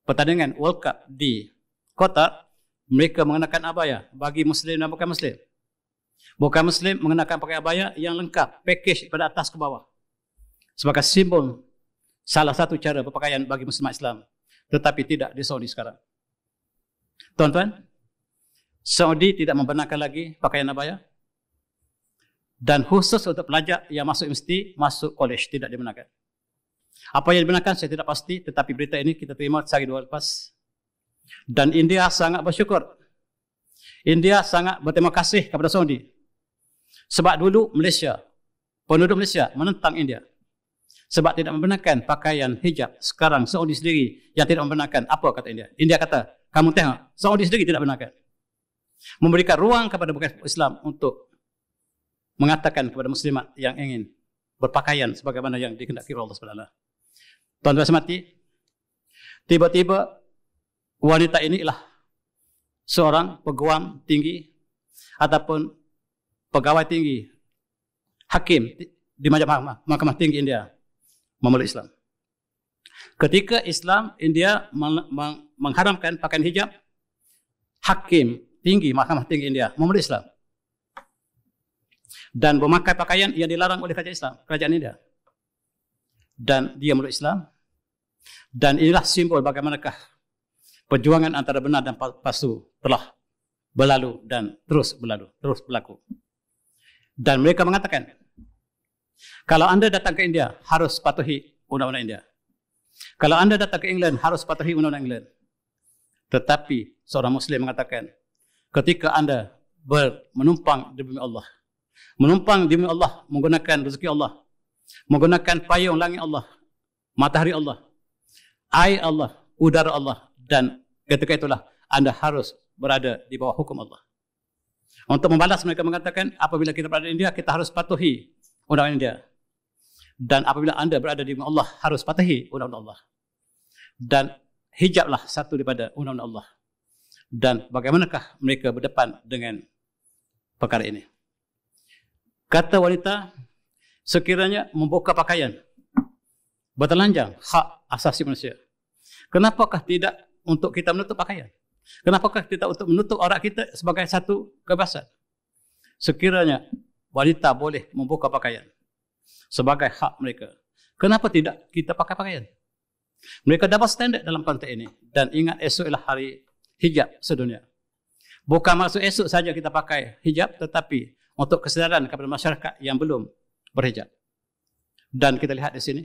pertandingan World Cup di kota mereka mengenakan abaya bagi muslim dan bukan muslim. Bukan muslim mengenakan pakaian abaya yang lengkap, package pada atas ke bawah. Sebagai simbol salah satu cara berpakaian bagi muslim Islam. Tetapi tidak di Saudi sekarang. Tuan-tuan, Saudi tidak membenarkan lagi pakaian abaya. Dan khusus untuk pelajar yang masuk universiti, masuk college, tidak dibenarkan. Apa yang dibenarkan saya tidak pasti, tetapi berita ini kita terima sehari dua lepas. Dan India sangat bersyukur. India sangat berterima kasih kepada Saudi. Sebab dulu Malaysia, penduduk Malaysia menentang India. Sebab tidak membenarkan pakaian hijab. Sekarang Saudi sendiri yang tidak membenarkan. Apa kata India? India kata, kamu tengok, Saudi sendiri tidak benarkan memberikan ruang kepada bukan Islam untuk mengatakan kepada muslimat yang ingin berpakaian sebagaimana yang dikehendaki Allah Subhanahu Tuan-tuan semati, tiba-tiba wanita ini ialah seorang peguam tinggi ataupun pegawai tinggi hakim di mahkamah, mahkamah tinggi India memeluk Islam. Ketika Islam India mengharamkan pakaian hijab, hakim tinggi, mahkamah tinggi India, memeluk Islam. Dan memakai pakaian yang dilarang oleh kerajaan Islam, kerajaan India. Dan dia memeluk Islam. Dan inilah simbol bagaimanakah perjuangan antara benar dan palsu telah berlalu dan terus berlalu, terus berlaku. Dan mereka mengatakan, kalau anda datang ke India, harus patuhi undang-undang India. Kalau anda datang ke England, harus patuhi undang-undang England. Tetapi seorang Muslim mengatakan, ketika anda ber, menumpang di bumi Allah. Menumpang di bumi Allah menggunakan rezeki Allah. Menggunakan payung langit Allah. Matahari Allah. Air Allah. Udara Allah. Dan ketika itulah anda harus berada di bawah hukum Allah. Untuk membalas mereka mengatakan apabila kita berada di India kita harus patuhi undang-undang India. Dan apabila anda berada di Allah harus patuhi undang-undang Allah. Dan hijablah satu daripada undang-undang Allah dan bagaimanakah mereka berdepan dengan perkara ini. Kata wanita, sekiranya membuka pakaian, bertelanjang hak asasi manusia. Kenapakah tidak untuk kita menutup pakaian? Kenapakah tidak untuk menutup aurat kita sebagai satu kebebasan? Sekiranya wanita boleh membuka pakaian sebagai hak mereka. Kenapa tidak kita pakai pakaian? Mereka dapat standar dalam konteks ini. Dan ingat esok ialah hari hijab sedunia. Bukan maksud esok saja kita pakai hijab tetapi untuk kesedaran kepada masyarakat yang belum berhijab. Dan kita lihat di sini.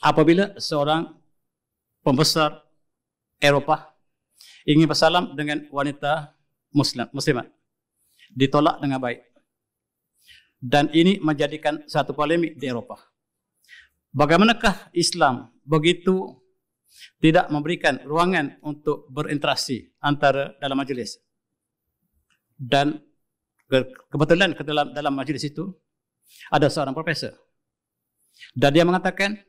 Apabila seorang pembesar Eropah ingin bersalam dengan wanita muslim, muslimat ditolak dengan baik. Dan ini menjadikan satu polemik di Eropah. Bagaimanakah Islam begitu tidak memberikan ruangan untuk berinteraksi antara dalam majlis. Dan kebetulan ke dalam dalam majlis itu ada seorang profesor. Dan dia mengatakan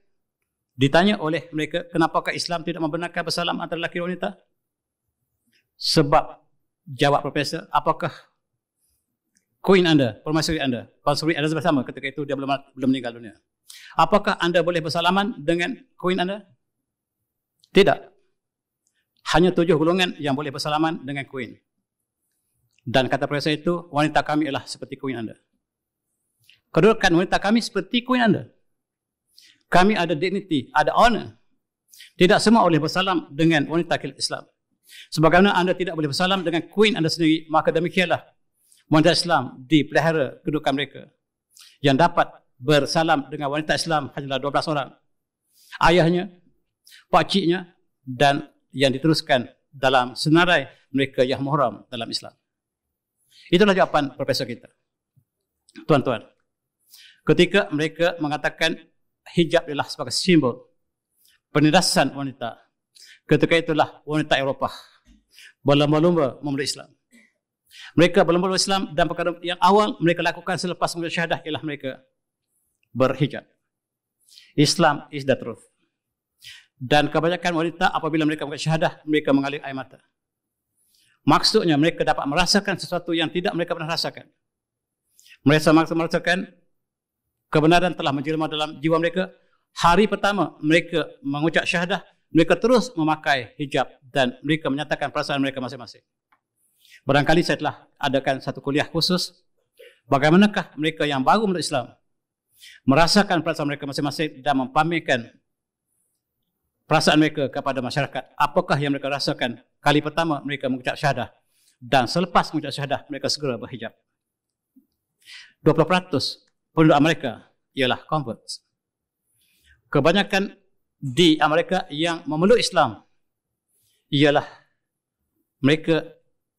ditanya oleh mereka kenapakah Islam tidak membenarkan bersalam antara lelaki dan wanita? Sebab jawab profesor, apakah Queen anda, permaisuri anda, Pansuri anda bersama ketika itu dia belum belum meninggal dunia. Apakah anda boleh bersalaman dengan Queen anda? Tidak. Hanya tujuh golongan yang boleh bersalaman dengan Queen. Dan kata profesor itu, wanita kami ialah seperti Queen anda. Kedudukan wanita kami seperti Queen anda. Kami ada dignity, ada honor. Tidak semua boleh bersalam dengan wanita Islam. Sebagaimana anda tidak boleh bersalam dengan Queen anda sendiri, maka demikianlah wanita Islam dipelihara kedudukan mereka. Yang dapat bersalam dengan wanita Islam hanyalah 12 orang. Ayahnya, pakciknya dan yang diteruskan dalam senarai mereka yang muhram dalam Islam. Itulah jawapan profesor kita. Tuan-tuan, ketika mereka mengatakan hijab adalah sebagai simbol penindasan wanita, ketika itulah wanita Eropah berlomba-lomba memeluk Islam. Mereka berlomba-lomba Islam dan perkara yang awal mereka lakukan selepas mengucap syahadah ialah mereka berhijab. Islam is the truth. Dan kebanyakan wanita apabila mereka mengalir syahadah, mereka mengalir air mata. Maksudnya mereka dapat merasakan sesuatu yang tidak mereka pernah rasakan. Mereka merasakan kebenaran telah menjelma dalam jiwa mereka. Hari pertama mereka mengucap syahadah, mereka terus memakai hijab dan mereka menyatakan perasaan mereka masing-masing. Barangkali saya telah adakan satu kuliah khusus bagaimanakah mereka yang baru menurut Islam merasakan perasaan mereka masing-masing dan mempamerkan perasaan mereka kepada masyarakat. Apakah yang mereka rasakan kali pertama mereka mengucap syahadah dan selepas mengucap syahadah mereka segera berhijab. 20% penduduk Amerika ialah converts. Kebanyakan di Amerika yang memeluk Islam ialah mereka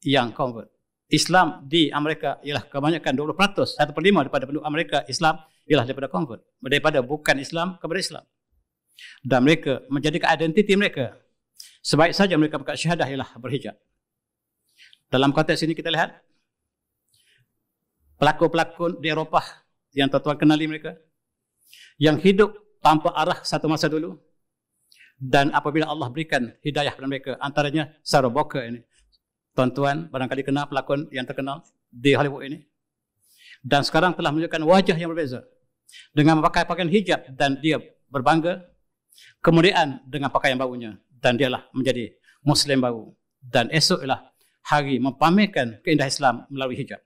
yang convert. Islam di Amerika ialah kebanyakan 20%, 1 per 5 daripada penduduk Amerika Islam ialah daripada convert. Daripada bukan Islam kepada Islam. Dan mereka menjadikan identiti mereka. Sebaik saja mereka buka syahadah ialah berhijab. Dalam konteks ini kita lihat pelakon-pelakon di Eropah yang tuan-tuan kenali mereka yang hidup tanpa arah satu masa dulu dan apabila Allah berikan hidayah kepada mereka antaranya Sarah Boker ini tuan-tuan barangkali kenal pelakon yang terkenal di Hollywood ini. Dan sekarang telah menunjukkan wajah yang berbeza. Dengan memakai pakaian hijab dan dia berbangga. Kemudian dengan pakaian barunya. Dan dialah menjadi Muslim baru. Dan esok ialah hari mempamerkan keindahan Islam melalui hijab.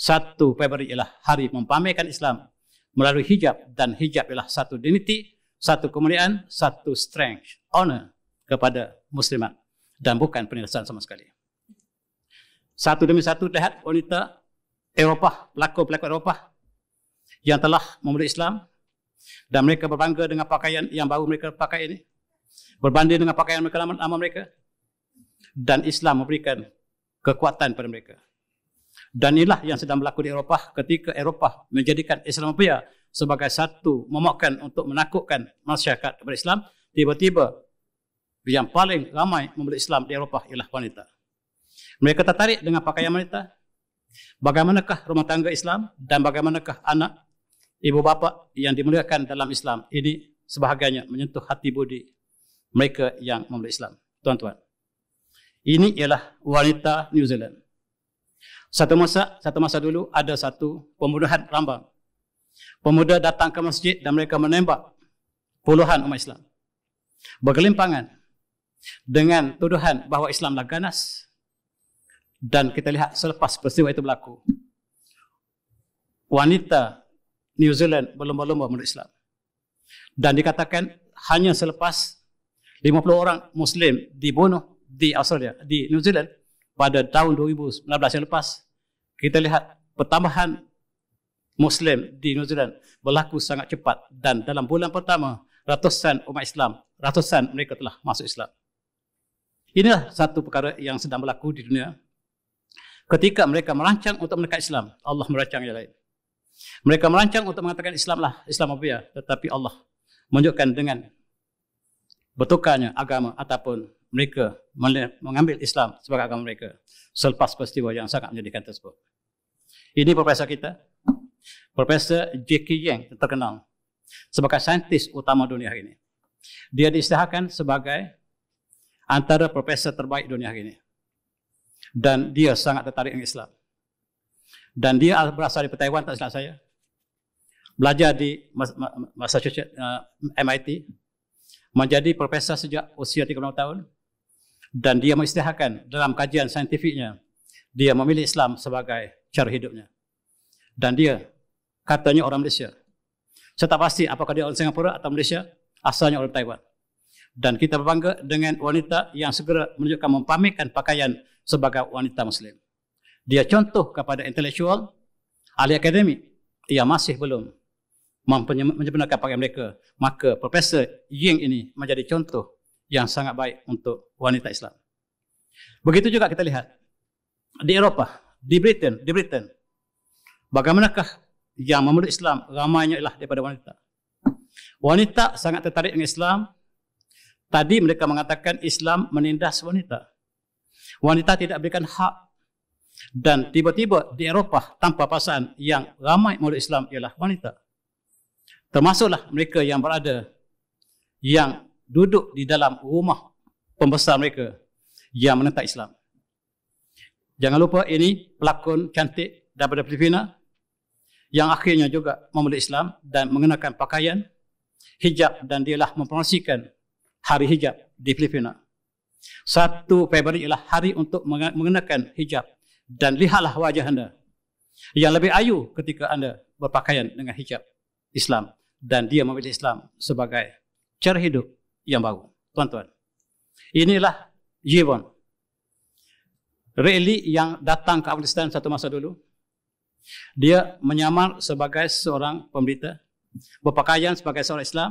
Satu Februari ialah hari mempamerkan Islam melalui hijab. Dan hijab ialah satu dignity, satu kemuliaan, satu strength, honor kepada muslimat. Dan bukan penindasan sama sekali. Satu demi satu lihat wanita Eropah, pelakon-pelakon Eropah yang telah memeluk Islam dan mereka berbangga dengan pakaian yang baru mereka pakai ini. Berbanding dengan pakaian mereka lama, lama mereka. Dan Islam memberikan kekuatan pada mereka. Dan inilah yang sedang berlaku di Eropah ketika Eropah menjadikan Islamopia sebagai satu memakkan untuk menakutkan masyarakat kepada Islam. Tiba-tiba yang paling ramai memeluk Islam di Eropah ialah wanita. Mereka tertarik dengan pakaian wanita. Bagaimanakah rumah tangga Islam dan bagaimanakah anak ibu bapa yang dimuliakan dalam Islam. Ini sebahagiannya menyentuh hati budi mereka yang memeluk Islam. Tuan-tuan. Ini ialah wanita New Zealand. Satu masa, satu masa dulu ada satu pembunuhan rambang. Pemuda datang ke masjid dan mereka menembak puluhan umat Islam. Bergelimpangan dengan tuduhan bahawa Islamlah ganas, dan kita lihat selepas peristiwa itu berlaku. Wanita New Zealand berlomba-lomba menurut Islam. Dan dikatakan hanya selepas 50 orang Muslim dibunuh di Australia, di New Zealand pada tahun 2019 yang lepas, kita lihat pertambahan Muslim di New Zealand berlaku sangat cepat dan dalam bulan pertama ratusan umat Islam, ratusan mereka telah masuk Islam. Inilah satu perkara yang sedang berlaku di dunia ketika mereka merancang untuk mendekat Islam, Allah merancang yang lain. Mereka merancang untuk mengatakan Islam lah, Islam apa ya, tetapi Allah menunjukkan dengan bertukarnya agama ataupun mereka mengambil Islam sebagai agama mereka selepas peristiwa yang sangat menyedihkan tersebut. Ini profesor kita, Profesor J.K. Yang terkenal sebagai saintis utama dunia hari ini. Dia diisytiharkan sebagai antara profesor terbaik dunia hari ini dan dia sangat tertarik dengan Islam. Dan dia berasal dari Taiwan tak silap saya. Belajar di Massachusetts uh, MIT menjadi profesor sejak usia 30 tahun dan dia mengisytiharkan dalam kajian saintifiknya dia memilih Islam sebagai cara hidupnya. Dan dia katanya orang Malaysia. Saya tak pasti apakah dia orang Singapura atau Malaysia, asalnya orang Taiwan. Dan kita berbangga dengan wanita yang segera menunjukkan mempamerkan pakaian sebagai wanita Muslim. Dia contoh kepada intelektual, ahli akademik yang masih belum menyempurnakan pakaian mereka. Maka Profesor Ying ini menjadi contoh yang sangat baik untuk wanita Islam. Begitu juga kita lihat di Eropah, di Britain, di Britain. Bagaimanakah yang memeluk Islam ramainya ialah daripada wanita. Wanita sangat tertarik dengan Islam. Tadi mereka mengatakan Islam menindas wanita wanita tidak berikan hak dan tiba-tiba di Eropah tanpa pasangan yang ramai murid Islam ialah wanita. Termasuklah mereka yang berada yang duduk di dalam rumah pembesar mereka yang menentang Islam. Jangan lupa ini pelakon cantik daripada Filipina yang akhirnya juga memeluk Islam dan mengenakan pakaian hijab dan dialah mempromosikan hari hijab di Filipina. Satu Februari ialah hari untuk mengenakan hijab dan lihatlah wajah anda yang lebih ayu ketika anda berpakaian dengan hijab Islam dan dia memilih Islam sebagai cara hidup yang baru. Tuan-tuan, inilah Yvonne. Reli yang datang ke Afghanistan satu masa dulu. Dia menyamar sebagai seorang pemberita, berpakaian sebagai seorang Islam.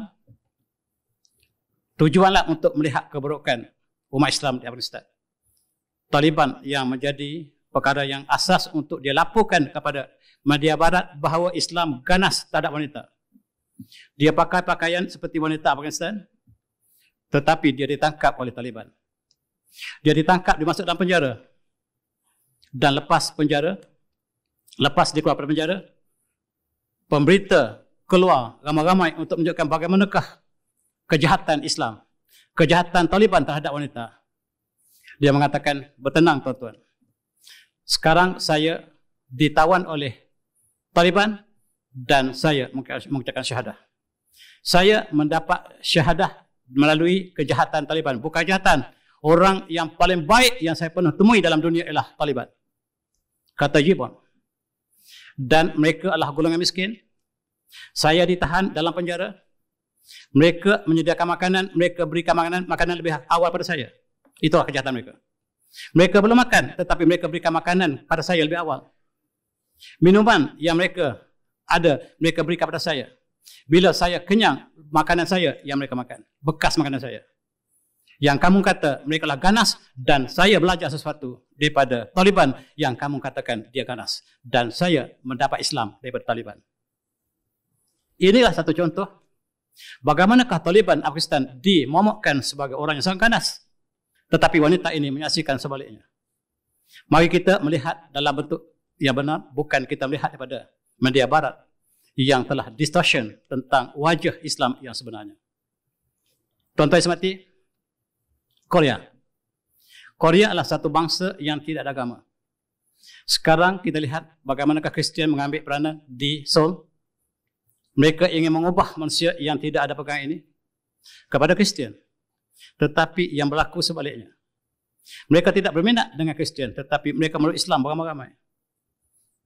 Tujuanlah untuk melihat keburukan umat Islam di Afghanistan. Taliban yang menjadi perkara yang asas untuk dia laporkan kepada media barat bahawa Islam ganas terhadap wanita. Dia pakai pakaian seperti wanita Afghanistan tetapi dia ditangkap oleh Taliban. Dia ditangkap, dimasuk dalam penjara. Dan lepas penjara, lepas dia keluar dari penjara, pemberita keluar ramai-ramai untuk menunjukkan bagaimanakah kejahatan Islam, kejahatan Taliban terhadap wanita. Dia mengatakan, bertenang tuan-tuan. Sekarang saya ditawan oleh Taliban dan saya mengucapkan syahadah. Saya mendapat syahadah melalui kejahatan Taliban. Bukan kejahatan. Orang yang paling baik yang saya pernah temui dalam dunia ialah Taliban. Kata Jibon. Dan mereka adalah golongan miskin. Saya ditahan dalam penjara. Mereka menyediakan makanan. Mereka berikan makanan makanan lebih awal pada saya. Itulah kejahatan mereka. Mereka belum makan tetapi mereka berikan makanan pada saya lebih awal. Minuman yang mereka ada mereka berikan pada saya. Bila saya kenyang makanan saya yang mereka makan. Bekas makanan saya. Yang kamu kata mereka lah ganas dan saya belajar sesuatu daripada Taliban yang kamu katakan dia ganas. Dan saya mendapat Islam daripada Taliban. Inilah satu contoh. Bagaimanakah Taliban Afghanistan dimomokkan sebagai orang yang sangat ganas. Tetapi wanita ini menyaksikan sebaliknya. Mari kita melihat dalam bentuk yang benar. Bukan kita melihat daripada media barat yang telah distortion tentang wajah Islam yang sebenarnya. Tuan-tuan semati, Korea. Korea adalah satu bangsa yang tidak ada agama. Sekarang kita lihat bagaimanakah Kristian mengambil peranan di Seoul. Mereka ingin mengubah manusia yang tidak ada pegangan ini kepada Kristian. Tetapi yang berlaku sebaliknya. Mereka tidak berminat dengan Kristian, tetapi mereka meluk Islam beramai-ramai.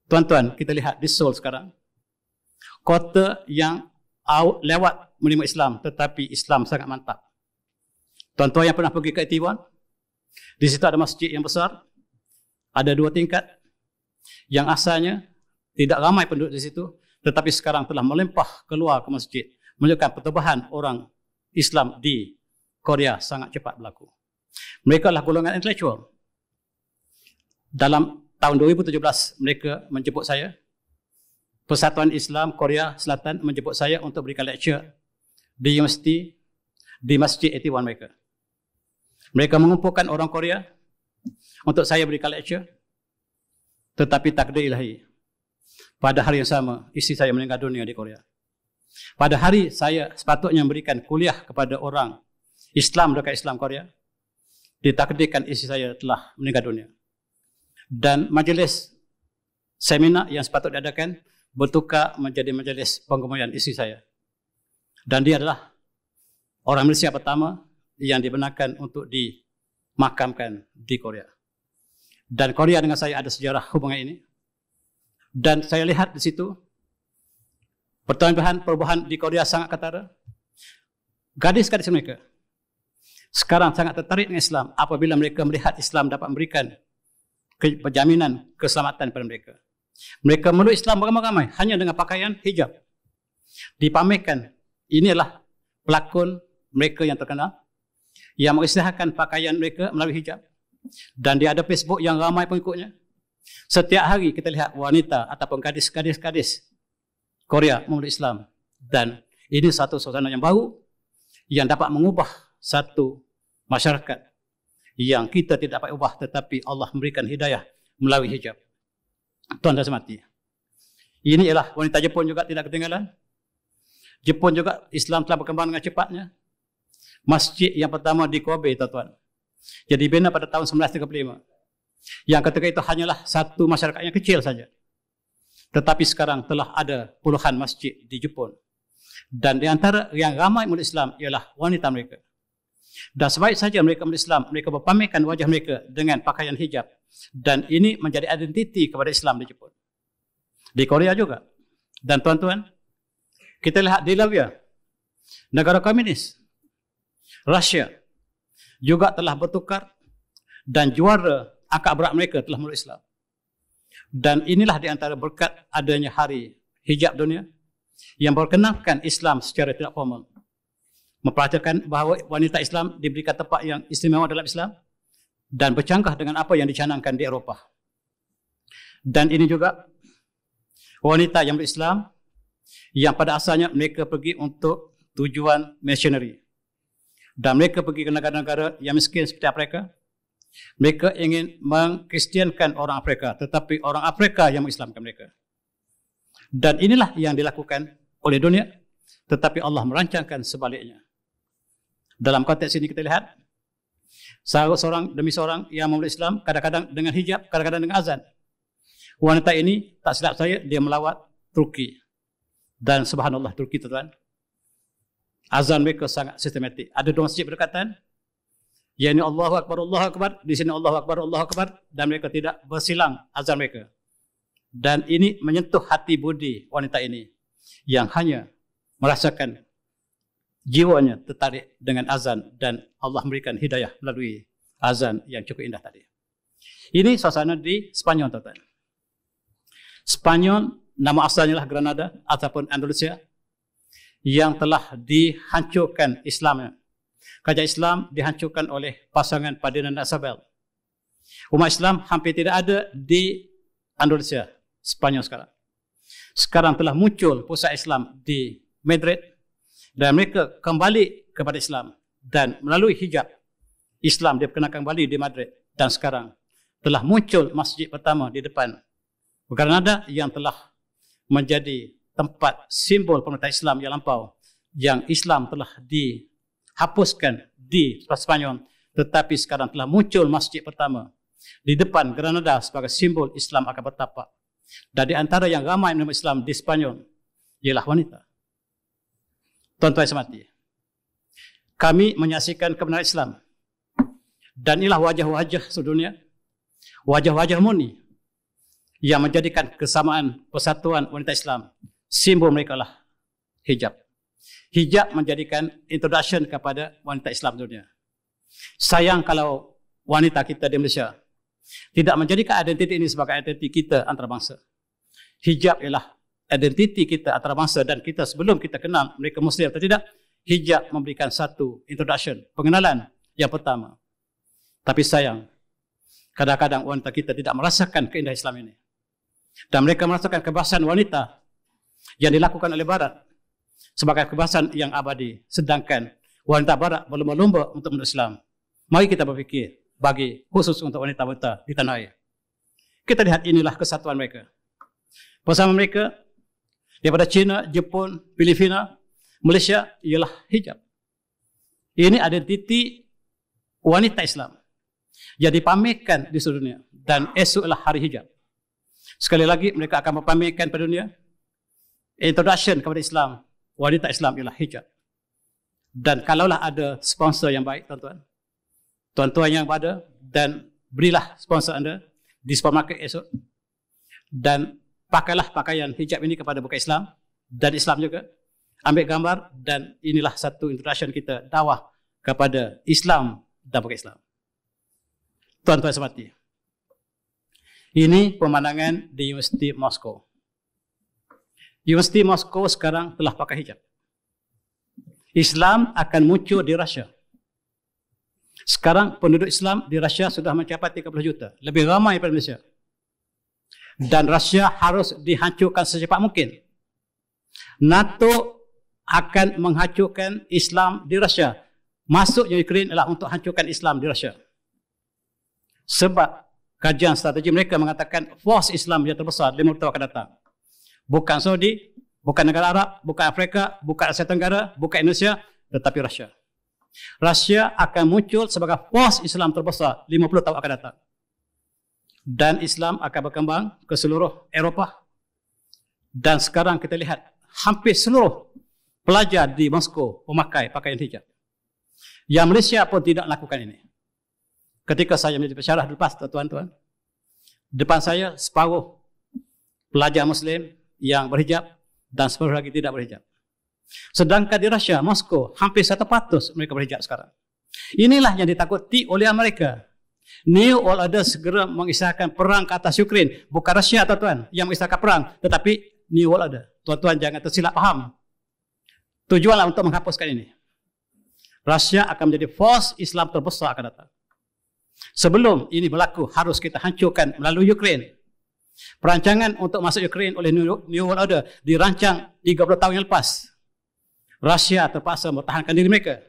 Tuan-tuan, kita lihat di Seoul sekarang kota yang lewat menerima Islam tetapi Islam sangat mantap. Tuan-tuan yang pernah pergi ke Taiwan, di situ ada masjid yang besar, ada dua tingkat yang asalnya tidak ramai penduduk di situ tetapi sekarang telah melimpah keluar ke masjid menunjukkan pertubuhan orang Islam di Korea sangat cepat berlaku. Mereka adalah golongan intelektual. Dalam tahun 2017 mereka menjemput saya Persatuan Islam Korea Selatan menjemput saya untuk berikan lecture di universiti di Masjid 81 mereka. Mereka mengumpulkan orang Korea untuk saya berikan lecture. Tetapi takdir ilahi. Pada hari yang sama, isteri saya meninggal dunia di Korea. Pada hari saya sepatutnya memberikan kuliah kepada orang Islam dekat Islam Korea, ditakdirkan isteri saya telah meninggal dunia. Dan majlis seminar yang sepatutnya diadakan bertukar menjadi majlis pengkemudian isteri saya. Dan dia adalah orang Malaysia pertama yang dibenarkan untuk dimakamkan di Korea. Dan Korea dengan saya ada sejarah hubungan ini. Dan saya lihat di situ pertumbuhan perubahan di Korea sangat ketara. Gadis-gadis mereka sekarang sangat tertarik dengan Islam apabila mereka melihat Islam dapat memberikan penjaminan keselamatan kepada mereka. Mereka meluk Islam ramai-ramai hanya dengan pakaian hijab. Dipamerkan, inilah pelakon mereka yang terkenal yang mengistilahkan pakaian mereka melalui hijab. Dan dia ada Facebook yang ramai pengikutnya. Setiap hari kita lihat wanita ataupun gadis-gadis Korea memeluk Islam. Dan ini satu suasana yang baru yang dapat mengubah satu masyarakat yang kita tidak dapat ubah tetapi Allah memberikan hidayah melalui hijab. Tuan dah mati. Ini ialah wanita Jepun juga tidak ketinggalan. Jepun juga Islam telah berkembang dengan cepatnya. Masjid yang pertama di Kobe, tuan-tuan. Jadi bina pada tahun 1935. Yang ketika itu hanyalah satu masyarakat yang kecil saja. Tetapi sekarang telah ada puluhan masjid di Jepun. Dan di antara yang ramai murid Islam ialah wanita mereka. Dan sebaik saja mereka murid Islam, mereka berpamerkan wajah mereka dengan pakaian hijab. Dan ini menjadi identiti kepada Islam di Jepun. Di Korea juga. Dan tuan-tuan, kita lihat di Latvia, negara komunis, Rusia juga telah bertukar dan juara akak berat mereka telah meluk Islam. Dan inilah di antara berkat adanya hari hijab dunia yang berkenalkan Islam secara tidak formal. Memperhatikan bahawa wanita Islam diberikan tempat yang istimewa dalam Islam dan bercanggah dengan apa yang dicanangkan di Eropah. Dan ini juga wanita yang berislam yang pada asalnya mereka pergi untuk tujuan missionary. Dan mereka pergi ke negara-negara yang miskin seperti Afrika. Mereka ingin mengkristiankan orang Afrika, tetapi orang Afrika yang mengislamkan mereka. Dan inilah yang dilakukan oleh dunia, tetapi Allah merancangkan sebaliknya. Dalam konteks ini kita lihat, seorang demi seorang yang memeluk Islam, kadang-kadang dengan hijab, kadang-kadang dengan azan. Wanita ini, tak silap saya, dia melawat Turki. Dan subhanallah Turki tuan azan mereka sangat sistematik. Ada dua masjid berdekatan. Yang ini Allahu Akbar, Allahu Akbar. Di sini Allahu Akbar, Allahu Akbar. Dan mereka tidak bersilang azan mereka. Dan ini menyentuh hati budi wanita ini. Yang hanya merasakan jiwanya tertarik dengan azan. Dan Allah memberikan hidayah melalui azan yang cukup indah tadi. Ini suasana di Spanyol, tuan-tuan. Spanyol, nama asalnya lah Granada ataupun Andalusia yang telah dihancurkan Islamnya. Kerajaan Islam dihancurkan oleh pasangan Padinan Asabel. Umat Islam hampir tidak ada di Andalusia, Spanyol sekarang. Sekarang telah muncul pusat Islam di Madrid dan mereka kembali kepada Islam dan melalui hijab Islam diperkenalkan kembali di Madrid. Dan sekarang telah muncul masjid pertama di depan Granada yang telah menjadi tempat simbol pemerintah Islam yang lampau yang Islam telah dihapuskan di Spanyol. Tetapi sekarang telah muncul masjid pertama di depan Granada sebagai simbol Islam akan bertapak. Dan di antara yang ramai menerima Islam di Spanyol ialah wanita tuan-tuan semati kami menyaksikan kebenaran Islam dan inilah wajah-wajah sedunia wajah-wajah murni yang menjadikan kesamaan persatuan wanita Islam simbol mereka lah hijab. Hijab menjadikan introduction kepada wanita Islam dunia. Sayang kalau wanita kita di Malaysia tidak menjadikan identiti ini sebagai identiti kita antarabangsa. Hijab ialah identiti kita antarabangsa dan kita sebelum kita kenal mereka Muslim atau tidak, hijab memberikan satu introduction, pengenalan yang pertama. Tapi sayang, kadang-kadang wanita kita tidak merasakan keindahan Islam ini. Dan mereka merasakan kebahasan wanita yang dilakukan oleh Barat sebagai kebebasan yang abadi. Sedangkan wanita Barat belum berlomba untuk menurut Islam. Mari kita berfikir bagi khusus untuk wanita-wanita di tanah air. Kita lihat inilah kesatuan mereka. Bersama mereka daripada China, Jepun, Filipina, Malaysia ialah hijab. Ini identiti wanita Islam yang dipamerkan di seluruh dunia dan esoklah hari hijab. Sekali lagi mereka akan memamerkan pada dunia introduction kepada Islam, wanita Islam ialah hijab. Dan kalaulah ada sponsor yang baik, tuan-tuan, tuan-tuan yang ada, dan berilah sponsor anda di supermarket esok, dan pakailah pakaian hijab ini kepada buka Islam, dan Islam juga, ambil gambar, dan inilah satu introduction kita, dakwah kepada Islam dan buka Islam. Tuan-tuan semati. Ini pemandangan di Universiti Moskow. Universiti Moskow sekarang telah pakai hijab. Islam akan muncul di Rusia. Sekarang penduduk Islam di Rusia sudah mencapai 30 juta. Lebih ramai daripada Malaysia. Dan Rusia harus dihancurkan secepat mungkin. NATO akan menghancurkan Islam di Rusia. Masuknya Ukraine adalah untuk hancurkan Islam di Rusia. Sebab kajian strategi mereka mengatakan force Islam yang terbesar 50 tahun akan datang bukan Saudi, bukan negara Arab, bukan Afrika, bukan Asia Tenggara, bukan Indonesia, tetapi Rusia. Rusia akan muncul sebagai force Islam terbesar 50 tahun akan datang. Dan Islam akan berkembang ke seluruh Eropah. Dan sekarang kita lihat hampir seluruh pelajar di Moskow memakai pakaian hijab. Yang Malaysia pun tidak lakukan ini. Ketika saya menjadi pesyarah lepas, tuan-tuan, depan saya separuh pelajar Muslim yang berhijab dan separuh lagi tidak berhijab. Sedangkan di Rusia, Moskow, hampir satu patus mereka berhijab sekarang. Inilah yang ditakuti oleh Amerika. New World Order segera mengisahkan perang ke atas Ukraine. Bukan Rusia, tuan-tuan, yang mengisahkan perang. Tetapi New World Order. Tuan-tuan jangan tersilap faham. Tujuanlah untuk menghapuskan ini. Rusia akan menjadi force Islam terbesar akan datang. Sebelum ini berlaku, harus kita hancurkan melalui Ukraine. Perancangan untuk masuk Ukraine oleh New World Order dirancang 30 tahun yang lepas. Rusia terpaksa mempertahankan diri mereka.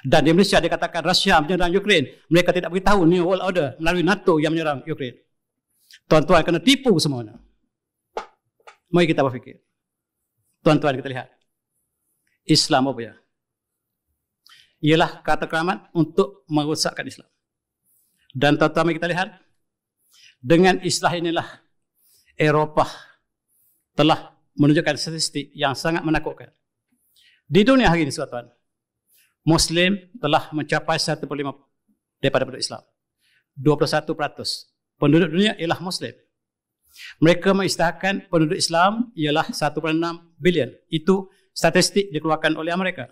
Dan di Malaysia dikatakan Rusia menyerang Ukraine. Mereka tidak beritahu New World Order melalui NATO yang menyerang Ukraine. Tuan-tuan kena tipu semuanya. Mari kita berfikir. Tuan-tuan kita lihat. Islam apa ya? Ialah kata keramat untuk merosakkan Islam. Dan tuan-tuan kita lihat. Dengan istilah inilah Eropah telah menunjukkan statistik yang sangat menakutkan. Di dunia hari ini, tuan Muslim telah mencapai 1.5 daripada penduduk Islam. 21% penduduk dunia ialah Muslim. Mereka mengisytiharkan penduduk Islam ialah 1.6 bilion. Itu statistik dikeluarkan oleh Amerika.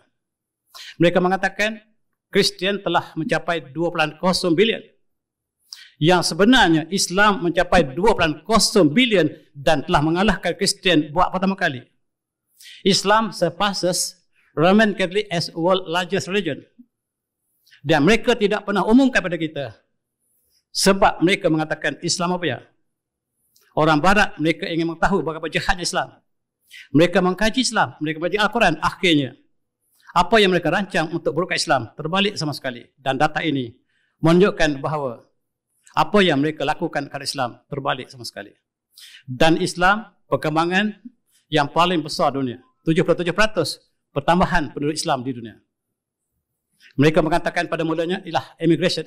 Mereka mengatakan Kristian telah mencapai 2.0 bilion. Yang sebenarnya Islam mencapai 2.0 bilion dan telah mengalahkan Kristian buat pertama kali. Islam surpasses Roman Catholic as world largest religion. Dan mereka tidak pernah umumkan pada kita. Sebab mereka mengatakan Islam apa ya? Orang barat mereka ingin mengetahui bagaimana jahat Islam. Mereka mengkaji Islam, mereka baca Al-Quran. Akhirnya, apa yang mereka rancang untuk berukat Islam terbalik sama sekali. Dan data ini menunjukkan bahawa apa yang mereka lakukan kepada Islam terbalik sama sekali. Dan Islam perkembangan yang paling besar dunia. 77% pertambahan penduduk Islam di dunia. Mereka mengatakan pada mulanya ialah immigration,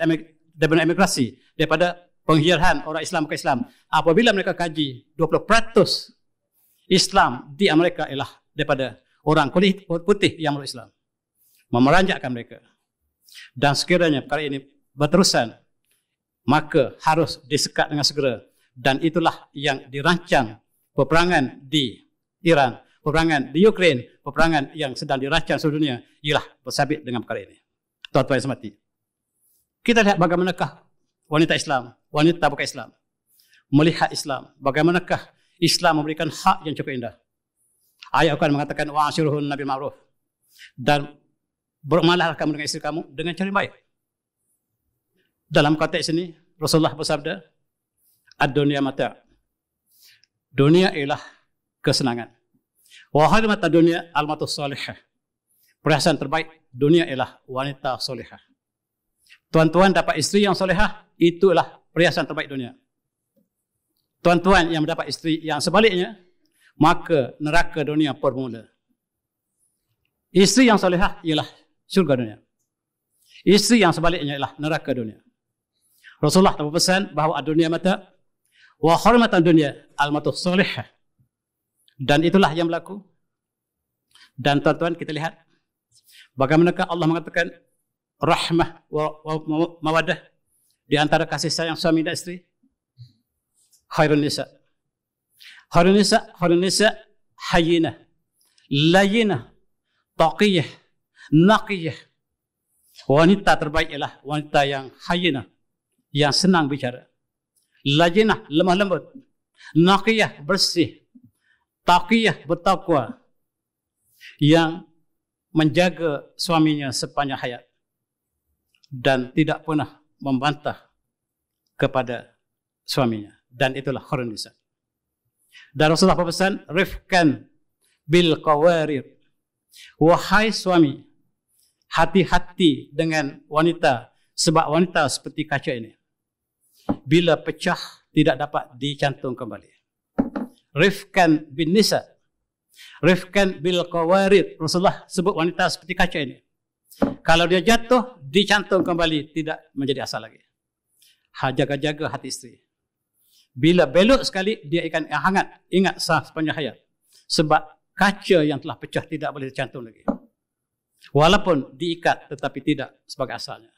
daripada emigrasi, daripada penghijrahan orang Islam ke Islam. Apabila mereka kaji 20% Islam di Amerika ialah daripada orang kulit putih yang meluk Islam. Memeranjakkan mereka. Dan sekiranya perkara ini berterusan, maka harus disekat dengan segera. Dan itulah yang dirancang peperangan di Iran peperangan di Ukraine, peperangan yang sedang dirancang seluruh dunia, ialah bersabit dengan perkara ini. Tuan-tuan yang semati. Kita lihat bagaimanakah wanita Islam, wanita bukan Islam, melihat Islam, bagaimanakah Islam memberikan hak yang cukup indah. Ayat Al-Quran mengatakan, wa'asyuruhun nabi ma'ruf. Dan bermalahlah kamu dengan isteri kamu dengan cara baik. Dalam konteks ini, Rasulullah bersabda, Ad-dunia mata. Dunia ialah kesenangan. Wahai mata dunia al-matu salihah. Perhiasan terbaik dunia ialah wanita solehah. Tuan-tuan dapat isteri yang solehah, itulah perhiasan terbaik dunia. Tuan-tuan yang mendapat isteri yang sebaliknya, maka neraka dunia bermula. Isteri yang solehah ialah syurga dunia. Isteri yang sebaliknya ialah neraka dunia. Rasulullah telah berpesan bahawa dunia mata wa hormatan dunia al-matu solehah. Dan itulah yang berlaku. Dan tuan-tuan kita lihat bagaimanakah Allah mengatakan rahmah wa, wa, wa mawadah di antara kasih sayang suami dan isteri. Khairun nisa. Khairun nisa, khairun nisa hayyinah, layyinah, taqiyah, naqiyah. Wanita terbaik ialah wanita yang hayyinah, yang senang bicara. Lajinah, lemah lembut. Naqiyah, bersih, taqiyah bertakwa yang menjaga suaminya sepanjang hayat dan tidak pernah membantah kepada suaminya dan itulah khurun nisa. Dan Rasulullah berpesan rifkan bil qawarir. Wahai suami, hati-hati dengan wanita sebab wanita seperti kaca ini. Bila pecah tidak dapat dicantum kembali rifkan bin nisa. Rifkan bil qawarid. Rasulullah sebut wanita seperti kaca ini. Kalau dia jatuh, dicantum kembali, tidak menjadi asal lagi. Ha, jaga-jaga hati isteri. Bila belok sekali, dia akan hangat. Ingat sah sepanjang hayat. Sebab kaca yang telah pecah tidak boleh dicantum lagi. Walaupun diikat tetapi tidak sebagai asalnya.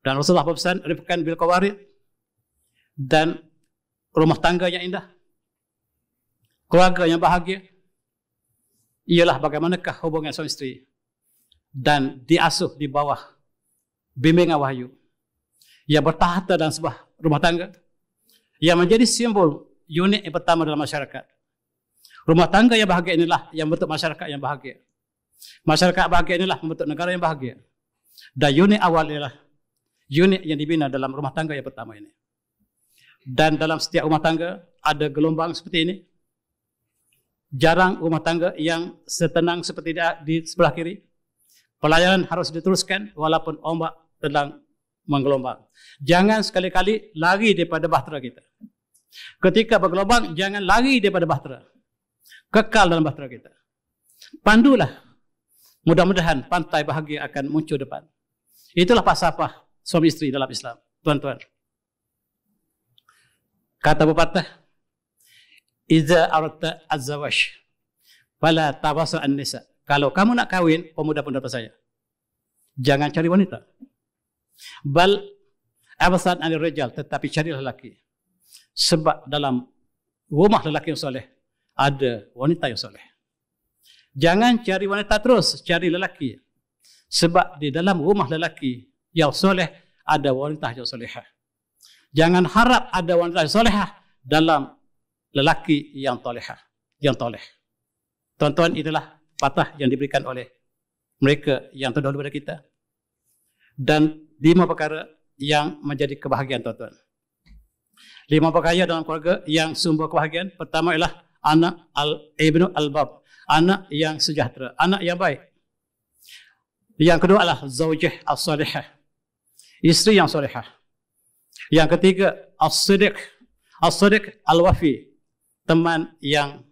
Dan Rasulullah berpesan, Rifkan bil kawarid dan rumah tangga yang indah. Keluarga yang bahagia. Ialah bagaimanakah hubungan suami isteri. Dan diasuh di bawah bimbingan wahyu. Yang bertahta dalam sebuah rumah tangga. Yang menjadi simbol unik yang pertama dalam masyarakat. Rumah tangga yang bahagia inilah yang bentuk masyarakat yang bahagia. Masyarakat bahagia inilah membentuk negara yang bahagia. Dan unit awal ialah unit yang dibina dalam rumah tangga yang pertama ini. Dan dalam setiap rumah tangga ada gelombang seperti ini. Jarang rumah tangga yang setenang seperti di sebelah kiri. Pelayanan harus diteruskan walaupun ombak sedang menggelombang. Jangan sekali-kali lari daripada bahtera kita. Ketika bergelombang, jangan lari daripada bahtera. Kekal dalam bahtera kita. Pandulah Mudah-mudahan pantai bahagia akan muncul depan. Itulah pasapah suami isteri dalam Islam. Tuan-tuan. Kata pepatah. Iza arata azzawash. Fala tabasa an-nisa. Kalau kamu nak kahwin, pemuda-pemuda saya. Jangan cari wanita. Bal abasan anir rejal. Tetapi cari lelaki. Sebab dalam rumah lelaki yang soleh, ada wanita yang soleh. Jangan cari wanita terus, cari lelaki. Sebab di dalam rumah lelaki yang soleh, ada wanita yang solehah. Jangan harap ada wanita yang solehah dalam lelaki yang tolehah. Yang toleh. Tuan-tuan, itulah patah yang diberikan oleh mereka yang terdahulu pada kita. Dan lima perkara yang menjadi kebahagiaan tuan-tuan. Lima perkara dalam keluarga yang sumber kebahagiaan. Pertama ialah anak al-ibnu al-bab anak yang sejahtera, anak yang baik. Yang kedua adalah zaujah as-salihah. Isteri yang salihah. Yang ketiga as-siddiq. As-siddiq al-wafi. Teman yang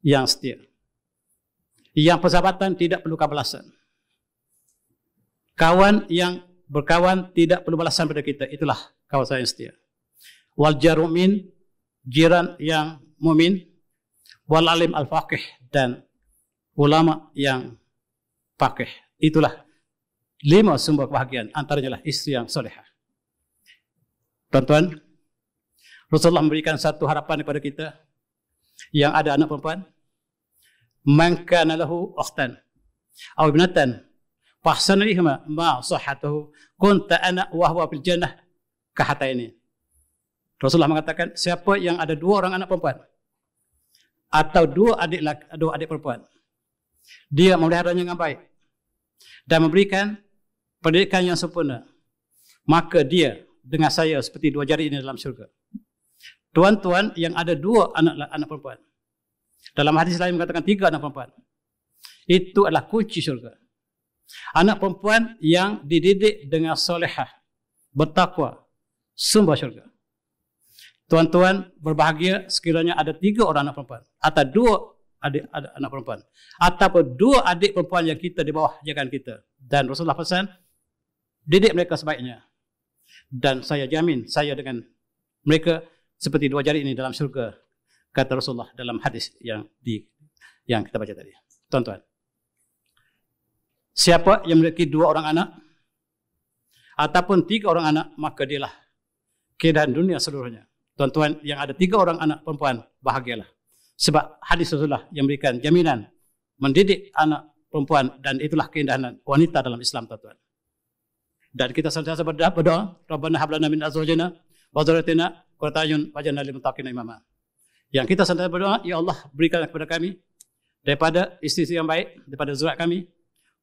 yang setia. Yang persahabatan tidak perlu balasan. Kawan yang berkawan tidak perlu balasan pada kita. Itulah kawan saya yang setia. Wal jarumin jiran yang mumin wal alim al faqih dan ulama yang pakai. Itulah lima sumber kebahagiaan. Antaranya lah istri yang solehah. Tuan-tuan, Rasulullah memberikan satu harapan kepada kita yang ada anak perempuan. Man kana lahu ukhtan aw ibnatan fahsan lihima ma sahhatuhu kunta ana wa huwa fil jannah kahata ini. Rasulullah mengatakan siapa yang ada dua orang anak perempuan atau dua adik dua adik perempuan. Dia memeliharanya dengan baik dan memberikan pendidikan yang sempurna. Maka dia dengan saya seperti dua jari ini dalam syurga. Tuan-tuan yang ada dua anak anak perempuan. Dalam hadis lain mengatakan tiga anak perempuan. Itu adalah kunci syurga. Anak perempuan yang dididik dengan solehah, bertakwa, sumber syurga. Tuan-tuan berbahagia sekiranya ada tiga orang anak perempuan. Atau dua adik, adik anak perempuan. Ataupun dua adik perempuan yang kita di bawah jagaan kita. Dan Rasulullah pesan, didik mereka sebaiknya. Dan saya jamin, saya dengan mereka seperti dua jari ini dalam syurga. Kata Rasulullah dalam hadis yang di yang kita baca tadi. Tuan-tuan. Siapa yang memiliki dua orang anak, ataupun tiga orang anak, maka dialah keadaan dunia seluruhnya. Tuan-tuan yang ada tiga orang anak perempuan, bahagialah. Sebab hadis Rasulullah yang memberikan jaminan mendidik anak perempuan dan itulah keindahan wanita dalam Islam, tuan-tuan. Dan kita sentiasa berdoa, Rabbana hablana min azwajina wa qurrata a'yun waj'alna lil muttaqina imama. Yang kita sentiasa berdoa, ya Allah, berikanlah kepada kami daripada istri yang baik, daripada zuriat kami,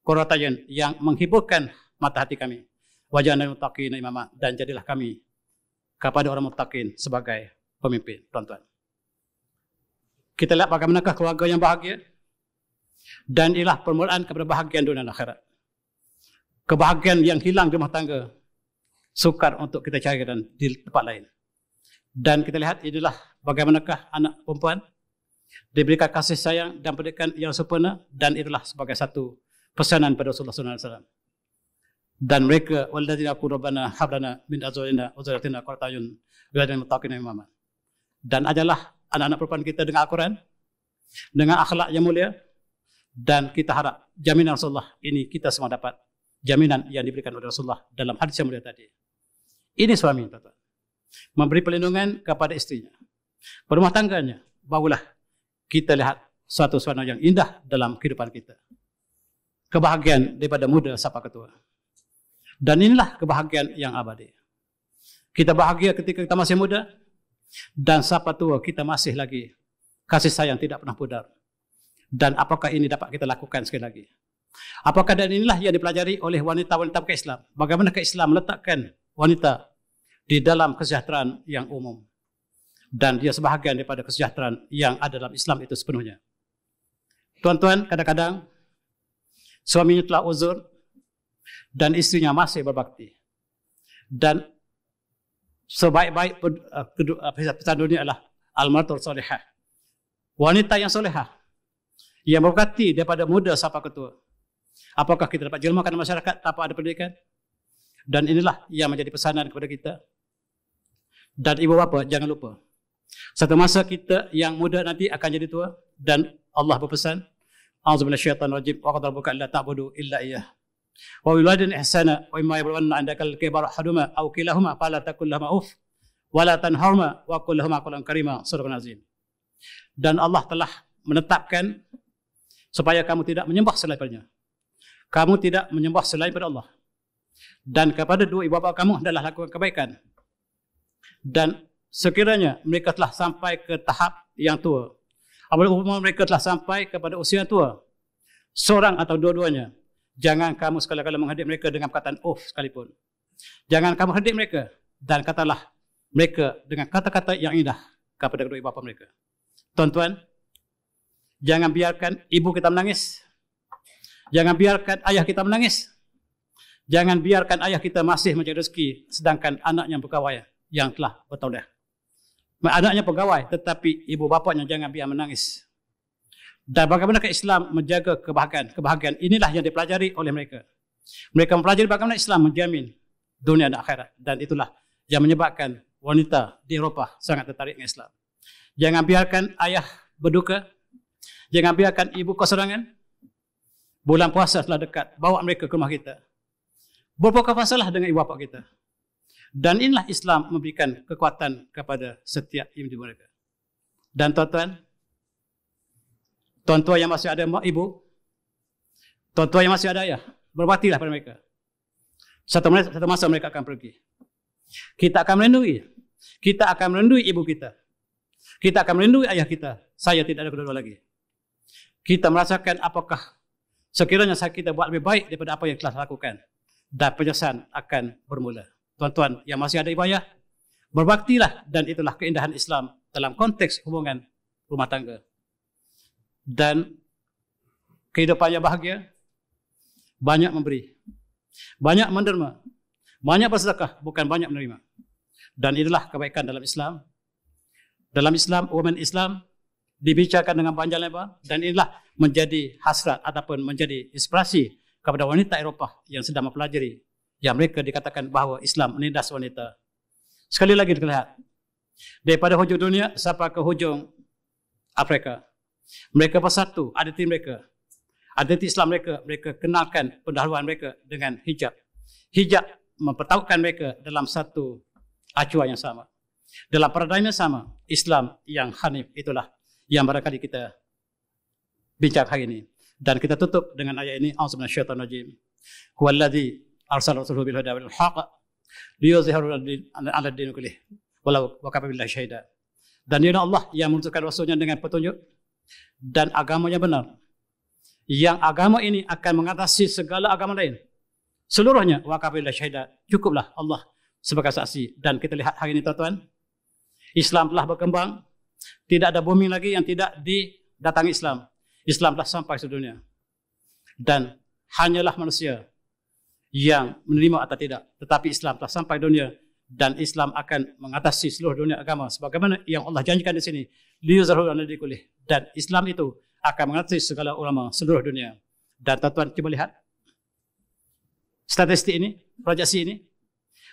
qurrata yang menghiburkan mata hati kami. Waj'alna lil muttaqina imama dan jadilah kami kepada orang mutakin sebagai pemimpin, tuan-tuan. Kita lihat bagaimanakah keluarga yang bahagia dan inilah permulaan kepada bahagian dunia dan akhirat. Kebahagiaan yang hilang di rumah tangga sukar untuk kita cari dan di tempat lain. Dan kita lihat inilah bagaimanakah anak perempuan diberikan kasih sayang dan pendidikan yang sempurna dan itulah sebagai satu pesanan pada Rasulullah SAW. Dan mereka walladzina qurabana hablana min azwajina wa zurriyyatina qurrata ayun wa lana muttaqina imama. Dan ajalah anak-anak perempuan kita dengan Al-Quran dengan akhlak yang mulia dan kita harap jaminan Rasulullah ini kita semua dapat jaminan yang diberikan oleh Rasulullah dalam hadis yang mulia tadi. Ini suami, tuan Memberi perlindungan kepada istrinya. Berumah tangganya, barulah kita lihat suatu suasana yang indah dalam kehidupan kita. Kebahagiaan daripada muda sampai ketua. Dan inilah kebahagiaan yang abadi. Kita bahagia ketika kita masih muda dan sampai tua kita masih lagi kasih sayang tidak pernah pudar. Dan apakah ini dapat kita lakukan sekali lagi? Apakah dan inilah yang dipelajari oleh wanita-wanita Islam? Bagaimana ke Islam meletakkan wanita di dalam kesejahteraan yang umum? Dan dia sebahagian daripada kesejahteraan yang ada dalam Islam itu sepenuhnya. Tuan-tuan, kadang-kadang suaminya telah uzur dan istrinya masih berbakti. Dan sebaik-baik uh, pesan dunia adalah al-martul solehah. Wanita yang solehah. Yang berbakti daripada muda sampai ketua. Apakah kita dapat jelmakan masyarakat tanpa ada pendidikan? Dan inilah yang menjadi pesanan kepada kita. Dan ibu bapa jangan lupa. Satu masa kita yang muda nanti akan jadi tua. Dan Allah berpesan. A'udzubillah syaitan rajim. Wa qadar buka illa ta'budu illa iyah. Wa wiladin ihsana. Wa imma yabrawanna anda kal kibar haduma. Au kilahuma. Fala takul lahma uf. Wa la tanharma. Wa kul lahuma kulan karima. Surah Nazim. Dan Allah telah menetapkan supaya kamu tidak menyembah selain daripadanya kamu tidak menyembah selain pada Allah. Dan kepada dua ibu bapa kamu adalah lakukan kebaikan. Dan sekiranya mereka telah sampai ke tahap yang tua. Apabila mereka telah sampai kepada usia tua. Seorang atau dua-duanya. Jangan kamu sekali-kali menghadir mereka dengan perkataan of sekalipun. Jangan kamu hadir mereka. Dan katalah mereka dengan kata-kata yang indah kepada kedua ibu bapa mereka. Tuan-tuan, jangan biarkan ibu kita menangis Jangan biarkan ayah kita menangis. Jangan biarkan ayah kita masih mencari rezeki sedangkan anaknya pegawai yang telah bertaudah. Anaknya pegawai tetapi ibu bapanya jangan biar menangis. Dan bagaimana Islam menjaga kebahagiaan. Kebahagiaan inilah yang dipelajari oleh mereka. Mereka mempelajari bagaimana Islam menjamin dunia dan akhirat. Dan itulah yang menyebabkan wanita di Eropah sangat tertarik dengan Islam. Jangan biarkan ayah berduka. Jangan biarkan ibu keserangan. Bulan puasa telah dekat. Bawa mereka ke rumah kita. Berpokok masalah dengan ibu bapa kita. Dan inilah Islam memberikan kekuatan kepada setiap ibu mereka. Dan tuan-tuan, tuan-tuan yang masih ada ibu, tuan-tuan yang masih ada ayah, berbaktilah pada mereka. Satu masa, satu masa mereka akan pergi. Kita akan melindungi. Kita akan melindungi ibu kita. Kita akan melindungi ayah kita. Saya tidak ada kedua-dua lagi. Kita merasakan apakah Sekiranya kita buat lebih baik daripada apa yang telah lakukan. Dan penyesalan akan bermula. Tuan-tuan yang masih ada ibadah, berbaktilah dan itulah keindahan Islam dalam konteks hubungan rumah tangga. Dan kehidupan yang bahagia, banyak memberi. Banyak menerima. Banyak bersedekah, bukan banyak menerima. Dan inilah kebaikan dalam Islam. Dalam Islam, women Islam, dibicarakan dengan panjang lebar dan inilah menjadi hasrat ataupun menjadi inspirasi kepada wanita Eropah yang sedang mempelajari yang mereka dikatakan bahawa Islam menindas wanita. Sekali lagi kita lihat daripada hujung dunia sampai ke hujung Afrika. Mereka bersatu, adati mereka. Adati Islam mereka, mereka kenalkan pendahuluan mereka dengan hijab. Hijab mempertahukan mereka dalam satu acuan yang sama. Dalam paradigma yang sama, Islam yang hanif itulah yang barangkali kita bincang hari ini. Dan kita tutup dengan ayat ini. A'udzu billahi minasyaitonir rajim. Huwallazi arsala rasulahu bil huda wal haqq liyuzhiru 'ala ad-din kullih. Walau wa kafa billahi syahida. Dan dia Allah yang menunjukkan rasulnya dengan petunjuk dan agamanya benar. Yang agama ini akan mengatasi segala agama lain. Seluruhnya wa kafa billahi syahida. Cukuplah Allah sebagai saksi. Dan kita lihat hari ini tuan-tuan. Islam telah berkembang tidak ada bumi lagi yang tidak didatangi Islam. Islam telah sampai ke dunia. Dan hanyalah manusia yang menerima atau tidak. Tetapi Islam telah sampai dunia. Dan Islam akan mengatasi seluruh dunia agama. Sebagaimana yang Allah janjikan di sini. Liyuzarhu Dan Islam itu akan mengatasi segala ulama seluruh dunia. Dan tuan-tuan cuba lihat statistik ini, proyeksi ini.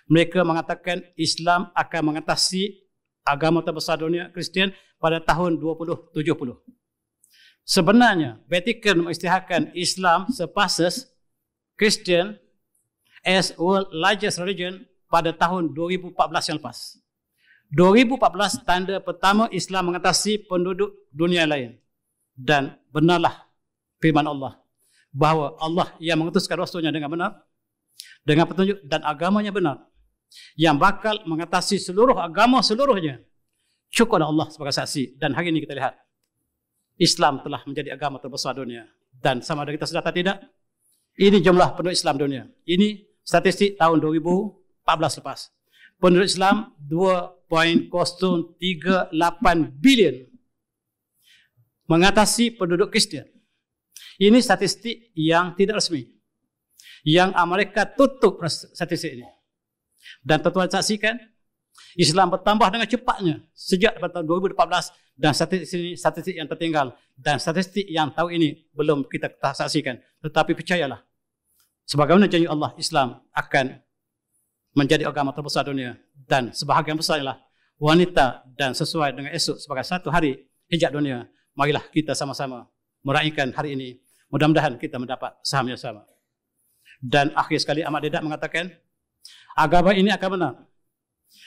Mereka mengatakan Islam akan mengatasi agama terbesar dunia Kristian pada tahun 2070. Sebenarnya, Vatican mengisytiharkan Islam surpasses Christian as world largest religion pada tahun 2014 yang lepas. 2014 tanda pertama Islam mengatasi penduduk dunia lain. Dan benarlah firman Allah bahawa Allah yang mengutuskan rasulnya dengan benar dengan petunjuk dan agamanya benar yang bakal mengatasi seluruh agama seluruhnya cukuplah Allah sebagai saksi dan hari ini kita lihat Islam telah menjadi agama terbesar dunia dan sama ada kita sedar atau tidak ini jumlah penduduk Islam dunia ini statistik tahun 2014 lepas penduduk Islam 2.038 bilion mengatasi penduduk Kristian. Ini statistik yang tidak resmi. Yang Amerika tutup statistik ini. Dan tuan-tuan saksikan, Islam bertambah dengan cepatnya sejak pada tahun 2014 dan statistik ini statistik yang tertinggal dan statistik yang tahu ini belum kita saksikan. Tetapi percayalah, sebagaimana janji Allah, Islam akan menjadi agama terbesar dunia. Dan sebahagian besar ialah wanita dan sesuai dengan esok sebagai satu hari hijab dunia. Marilah kita sama-sama meraihkan hari ini. Mudah-mudahan kita mendapat saham yang sama. Dan akhir sekali Ahmad Dedak mengatakan agama ini akan benar.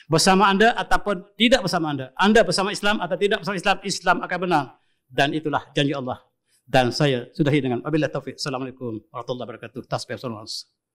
Bersama anda ataupun tidak bersama anda. Anda bersama Islam atau tidak bersama Islam Islam akan benar. Dan itulah janji Allah dan saya sudahi dengan wabillahi taufik assalamualaikum warahmatullahi wabarakatuh. Tasbih sallallahu